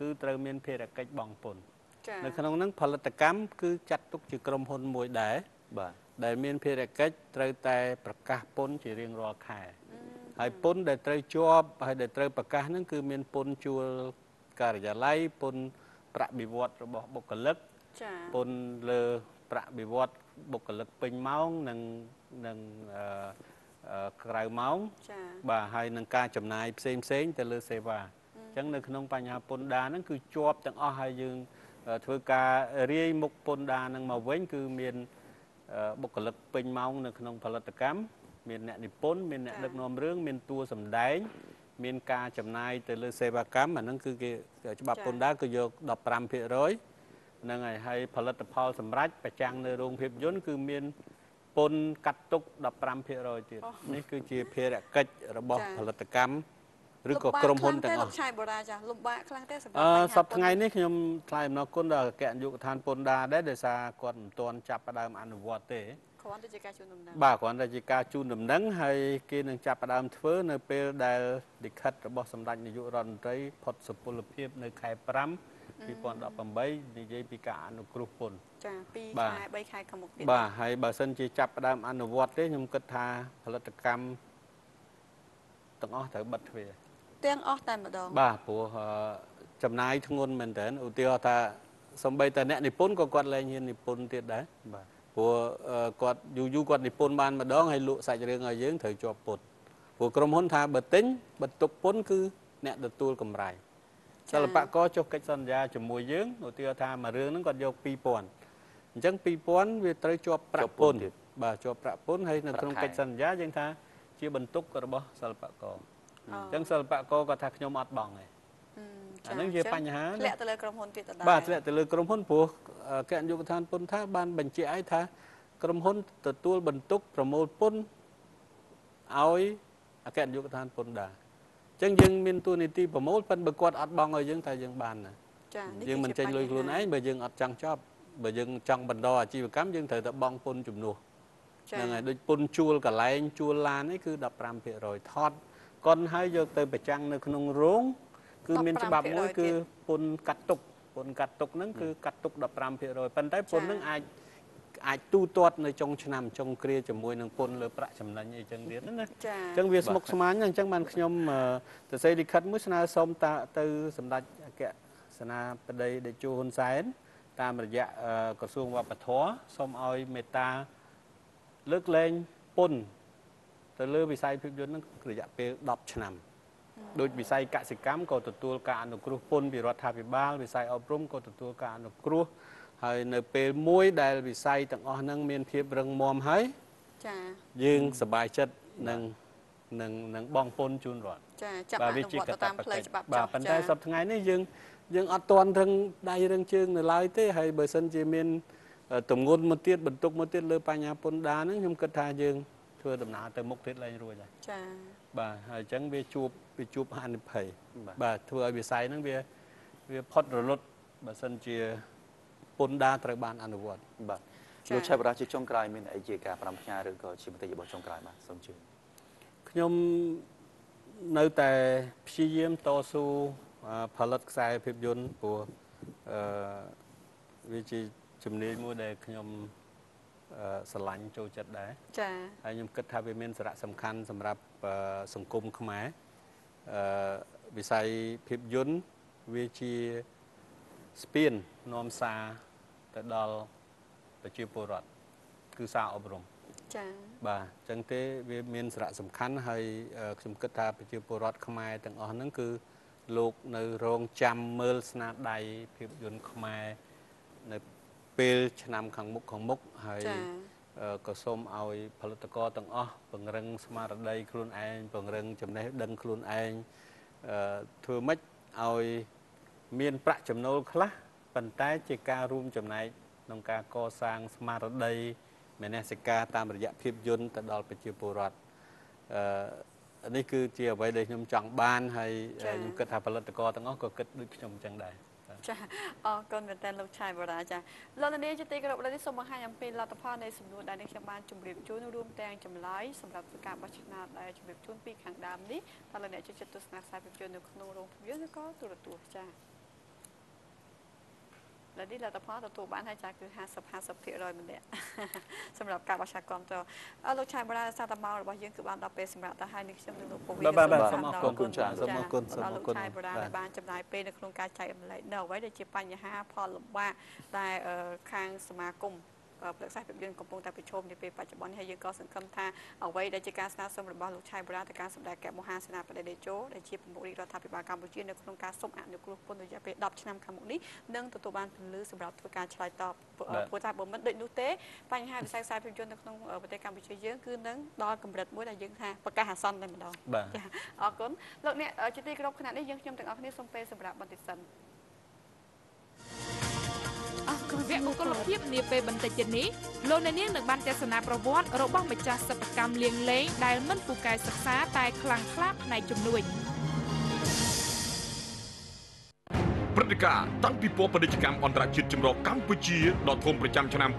គឺត្រូវមានភារកិច្ចបង់ពន្ធចា៎នៅក្នុងហ្នឹងផលិតកម្មគឺចាត់ទុកជាក្រុមហ៊ុនមួយដែរបាទដែលមានភារកិច្ចត្រូវតែប្រកាសពន្ធជារៀងរាល់ខែហើយពន្ធដែលត្រូវជាប់ហើយដែលត្រូវប្រកាសហ្នឹងគឺមានពន្ធជួលការិយាល័យពន្ធប្រាក់បៀវត្សរបស់បុគ្គលិកចា៎ពន្ធលើប្រាក់បៀវត្ស បុគ្គលិកពេញម៉ោងនិងនិងអឺអឺក្រៅម៉ោងចា៎បាទហើយនឹងការចំណាយផ្សេងផ្សេងទៅលើសេវាអញ្ចឹងនៅក្នុងបញ្ហាពន្ធដារហ្នឹងគឺជាប់ទាំងអស់ហើយយើងអឺធ្វើការរាយមុខពន្ធដារហ្នឹងមកវិញគឺមានអឺបុគ្គលិកពេញម៉ោងនៅក្នុងផលិតកម្មមានអ្នកនិពន្ធមានអ្នកដឹកនាំរឿងមានតួសម្ដែង មានការចំណាយទៅលើសេវាកម្មអាហ្នឹងគឺគេច្បាប់ពន្ធដារគឺយក15%ហ្នឹងហើយហើយផលិតផលសម្រាប់ប្រចាំងនៅរោងភាពយន្តគឺមានពន្ធកាត់ទុក15%ទៀតនេះគឺជាភារកិច្ចរបស់ផលិតកម្មឬក៏ក្រុមហ៊ុនទាំងអលោកស់ឆៃបរាចាលំបាកខ្លាំងទេសម្រាប់អឺបញ្ហាសប្តាហ៍ថ្ងៃនេះខ្ញុំថ្លែងអំណរគុណដល់អគ្គនាយកដ្ឋានពន្ធដារដែរដោយសារគាត់មិនទាន់ចាប់ផ្ដើមអនុវត្តទេគ្រាន់តែជាការជូនដំណឹងបាទគ្រាន់តែជាការជូនដំណឹងហើយគេនឹងចាប់ផ្ដើមធ្វើនៅពេលដែលលិខិតរបស់សម្ដេចនាយករដ្ឋមន្ត្រីផុតសុពលភាពនៅខែ5 2018និយាយពីការអនុគ្រោះពន្ធចា2បាទខែ3ខែខាងមុខទៀតបាទហើយបើសិនជាចាប់ផ្ដើមអនុវត្តទេខ្ញុំគិតថាផលិតកម្មទាំងអស់ត្រូវបិទទ្វារទាំងអស់តែម្ដងបាទព្រោះអឺចំណាយធ្ងន់មែនតើឧទាហរណ៍ថាសំបីតែអ្នកនិពន្ធក៏គាត់លែងហ៊ាននិពន្ធទៀតដែរបាទព្រោះអឺគាត់យូរយូរគាត់និពន្ធបានម្ដងហើយលក់សាច់រឿងឲ្យយើងត្រូវជាប់ពន្ធព្រោះក្រុមហ៊ុនថាបើទិញបើទុកពន្ធគឺអ្នកទទួលកម្រៃ សិល្បករចុះកិច្ចសន្យាជាមួយយើងឧទាហរណ៍ថាមួយរឿងហ្នឹងគាត់យក2000អញ្ចឹង2000វាត្រូវជាប់ប្រាក់ពន្ធបាទជាប់ប្រាក់ពន្ធហើយនៅក្នុងកិច្ចសន្យាយើងថាជាបន្ទុករបស់សិល្បករអញ្ចឹងសិល្បករគាត់ថាខ្ញុំអត់បង់ទេអាហ្នឹងជាបញ្ហាណាធ្លាក់ទៅលើក្រុមហ៊ុនទៀតដដែលបាទធ្លាក់ទៅលើក្រុមហ៊ុនព្រោះអឺគណៈយុគឋានពន្ធថាបានបញ្ជាក់ឲ្យថាក្រុមហ៊ុនទទួលបន្ទុកប្រមូលពន្ធឲ្យអគ្គនាយកដ្ឋានពន្ធដែរ អញ្ចឹងយើងមានទួនាទីប្រមូលប៉ុន្តែបើគាត់អត់បង់ឲ្យយើងថាយើងបានណាចានេះយើងមិនគឺជាចេញលុយខ្លួនឯងបើយើងអត់ចង់ចប់បើយើងចង់បន្តអាជីវកម្មយើងត្រូវតែបង់ពន្ធជំនួសចាហ្នឹងហើយដូចពន្ធជួលកន្លែងជួលឡាននេះគឺ15%ថតកុនហើយយកទៅប្រចាំងនៅក្នុងរោងគឺមានច្បាប់មួយគឺពន្ធកាត់ទុកពន្ធកាត់ទុកហ្នឹងគឺកាត់ទុក15%ប៉ុន្តែពន្ធហ្នឹងអាច អាចទូទាត់នៅចុងឆ្នាំចុងគ្រាជាមួយនឹងពន្ធលើប្រាក់ចំណេញអីចឹងទៀតណាណាចាអញ្ចឹងវាស្មុគស្មាញណាស់អញ្ចឹងបានខ្ញុំអឺទៅសេលិខិតមួយស្នើសុំតាទៅសម្ដេចអគ្គសេនាបតីតេជោហ៊ុនសែនតាមរយៈអឺក្រសួងវប្បធម៌សូមឲ្យមេត្តាលើកលែងពន្ធទៅលើវិស័យភាពយន្តហ្នឹងរយៈពេល10ឆ្នាំដូចវិស័យកសិកម្មក៏ទទួលការអនុគ្រោះពន្ធពីរដ្ឋាភិបាលវិស័យអប់រំក៏ទទួលការអនុគ្រោះ ហើយនៅពេលមួយដែលវិស័យទាំងអស់ហ្នឹងមានភាពរឹងមាំហើយចាយើងសប្បាយចិត្តនឹងនឹងនឹងបងពន្ធជូនរដ្ឋចាចាប់បាទអវានុជាវត្តកទៅតតាមបផ្លូវកិច្ចច្បាប់បាទចុះប៉ុន្តែចាសប្តាហ៍ថ្ងៃនេះយើងយើងអត់ទាន់រឹងដៃរឹងជើងនៅឡើយទេហើយបើសិនជាមានទំងន់មកទៀតបន្ទុកមកទៀតលើបញ្ហាពន្ធដារហ្នឹងខ្ញុំគិតថាយើងធ្វើដំណើរទៅមុខទៀតឡើងរួចហើយចាបាទហើយអញ្ចឹងវាជួបវាជួបហានិភ័យបាទធ្វើឲ្យវិស័យហ្នឹងវាវាផុតរលត់បើសិនជា ពន្ធដារត្រូវបានអនុវត្តបាទលោកឆៃបរាជាចុងក្រោយមានអីជាការប្រាំផ្ញើឬក៏ជាមតិរបស់ចុងក្រោយបាទសូមជឿខ្ញុំនៅតែព្យាយាមតស៊ូផលិតខ្សែភាពយន្តព្រោះអឺវាជាជំនាញមួយដែលខ្ញុំស្រឡាញ់ចូលចិត្តដែរចា៎ហើយខ្ញុំគិតថាវាមានសារៈសំខាន់សម្រាប់សង្គមខ្មែរអឺវិស័យភាពយន្តវាជា ស្ពាននាំសារទៅដល់ប្រជាពលរដ្ឋគឺសារអប់រំចា៎បាទអញ្ចឹងទេវាមានសារៈសំខាន់ហើយខ្ញុំគិតថាប្រជាពលរដ្ឋខ្មែរទាំងអស់ហ្នឹងគឺលោកនៅរងចាំមើលស្នាដៃភាពយន្តខ្មែរនៅពេលឆ្នាំខាងមុខខាងមុខហើយក៏សូមឲ្យផលិតករទាំងអស់ពង្រឹងស្មារតីខ្លួនឯងពង្រឹងចំណេះដឹងខ្លួនឯងធ្វើម៉េចឲ្យ មានប្រាក់ចំណូលខ្លះប៉ុន្តែជាការរួមចំណែកក្នុងការកសាងស្មារតីមនសិការតាមរយៈភាពយន្តទៅដល់ប្រជាពលរដ្ឋអឺនេះគឺជាអ្វីដែលខ្ញុំចង់បានហើយខ្ញុំគិតថាផលិតករទាំងអស់ក៏គិតដូចខ្ញុំអញ្ចឹងដែរចាអរគុណមែនតើលោកឆាយបរាចាលោកនាងជាទីគោរពនេះសូមបង្ហាញអំពីលទ្ធផលនៃសំណួរដែលនេះខ្ញុំបានជម្រាបជូនរួមទាំងចម្លើយសម្រាប់ការបោះឆ្នោតដែលជម្រាបជូនពីខាងដើមនេះតើលោកអ្នកជួយចិត្តទស្សនាខ្សែភាពយន្តនៅក្នុងរោងភាពយន្តឬក៏ទូរទស្សន៍ចា ដែលនេះលទ្ធផលទទួលបានហើយចាគឺ50 50%ម្នាក់សម្រាប់ការបោះឆ្នោតគ្រប់តអរលោកឆៃបរាសាតម៉ោរបស់យើងគឺបានដល់ពេលសម្រាប់ទៅហើយនេះខ្ញុំនឹងលោកពវីបាទបាទសូមអរគុណចាសូមអរគុណសូមអរគុណលោកឆៃបរាបានចំណាយពេលនៅក្នុងការចែករំលែកនៅអ្វីដែលជាបញ្ហាផលលំបាកតែខាងសមាគម ប្រឹក្សាភាពយន្តកំពុងតែប្រឈមនាពេលបច្ចុប្បន្នហើយយើងក៏សង្ឃឹមថាអ្វីដែលជាការស្នើសុំរបស់លោកឆៃបូរ៉ាទៅការសម្ដែងកែមហាសេនាបតីតេជោដែលជាប្រមុខរាជរដ្ឋាភិបាលកម្ពុជានៅក្នុងការសុំអនុគ្រោះពន្ធរយៈពេល10ឆ្នាំខាងមុខនេះនឹងទទួលបានពលឺសម្រាប់ធ្វើការឆ្លើយតបព្រោះថាបើមិនដូចនោះទេបញ្ហាវិស័យខ្សែភាពយន្តនៅក្នុងប្រទេសកម្ពុជាយើងគឺនឹងដល់កម្រិតមួយដែលយើងថាប្រកាសអាសន្នតែម្ដងចាអរគុណលោកអ្នកជាទីគោរពខណៈនេះយើងខ្ញុំទាំងអស់គ្នាសូមពេលសម្រាប់បន្តិចសិន អរគុណវគ្គមង្គលភាពនាពេលបន្តិចទៀតនេះលោកអ្នកនាងនឹងបានទស្សនាប្រវត្តិរបស់ម្ចាស់សិប្បកម្មលៀងលេងដែលមិនពូកែសិក្សាតែខ្លាំងក្លាផ្នែកជំនួយ ព្រឹត្តិការណ៍តាំងពីពណ៌ពាណិជ្ជកម្មអន្តរជាតិចម្រុះកម្ពុជាដល់ធំប្រចាំឆ្នាំ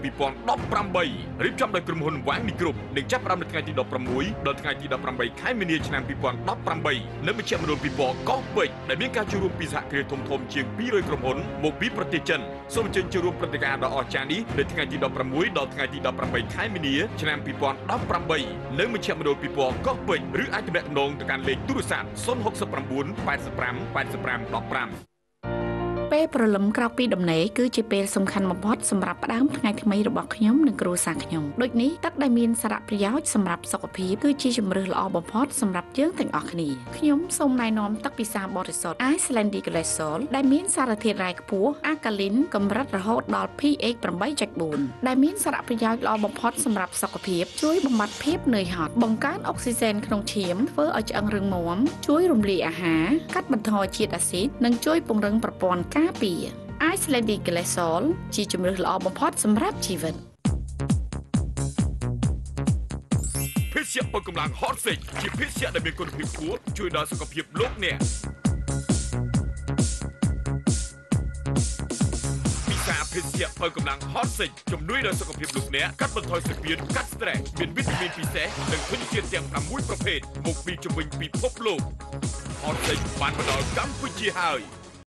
2018រៀបចំដោយក្រុមហ៊ុនវ៉ាងនីគ្រប់នឹងចាប់ផ្ដើមនៅថ្ងៃទី16ដល់ថ្ងៃទី18ខែមីនាឆ្នាំ2018នៅមជ្ឈមណ្ឌលពិព័រណ៍កោះពេជ្រដែលមានការចូលរួមពីសហគ្រាសធំធំជាង200ក្រុមហ៊ុនមកពីប្រទេសចិនសូមអញ្ជើញចូលរួមព្រឹត្តិការណ៍ដ៏អស្ចារ្យនេះនៅថ្ងៃទី16ដល់ថ្ងៃទី18ខែមីនាឆ្នាំ2018នៅមជ្ឈមណ្ឌលពិព័រណ៍កោះពេជ្រឬអាចទំនាក់ទំនងទៅកាន់លេខទូរស័ព្ទ069 85 85 15 ពេលព្រលឹមក្រោកពីដំណេកគឺជាពេលសំខាន់បំផុតសម្រាប់ផ្ដើមថ្ងៃថ្មីរបស់ខ្ញុំនិងគ្រួសារខ្ញុំដូចនេះទឹកដែលមានសារៈប្រយោជន៍សម្រាប់សុខភាពគឺជាជម្រើសល្អបំផុតសម្រាប់យើងទាំងអស់គ្នាខ្ញុំសូមណែនាំទឹកពិសាបរិសុទ្ធ Icelandic Glycol ដែលមានសារធាតុរ៉ែខ្ពស់ Alkaline កម្រិតរហូតដល់ pH 8.4ដែលមានសារៈប្រយោជន៍ល្អបំផុតសម្រាប់សុខភាពជួយបំបត្តិភាពនឿយហត់បង្កើនអុកស៊ីសែនក្នុងឈាមធ្វើឲ្យឆ្អឹងរឹងមាំជួយរំលាយអាហារកាត់បន្ថយជាតិអាស៊ីតនិងជួយពង្រឹងប្រព័ន្ធការពារ Icelandic Glycol ជាជំរើសល្អបំផុតសម្រាប់ជីវិតភេសជ្ជៈពឹងកម្លាំង Hot Six ជាភេសជ្ជៈដែលមានគុណភាពខ្ពស់ជួយដល់សុខភាពលោកអ្នកពិសាភេសជ្ជៈពឹងកម្លាំង Hot Six ជំនួយដល់សុខភាពលោកអ្នកកាត់បន្ថយសភាពកាត់ stress មានវីតាមីនពិសេសនិងធនធានទាំង6ប្រភេទមកពីជំនាញពិភពលោក Hot Six បានមកដល់កម្ពុជាហើយ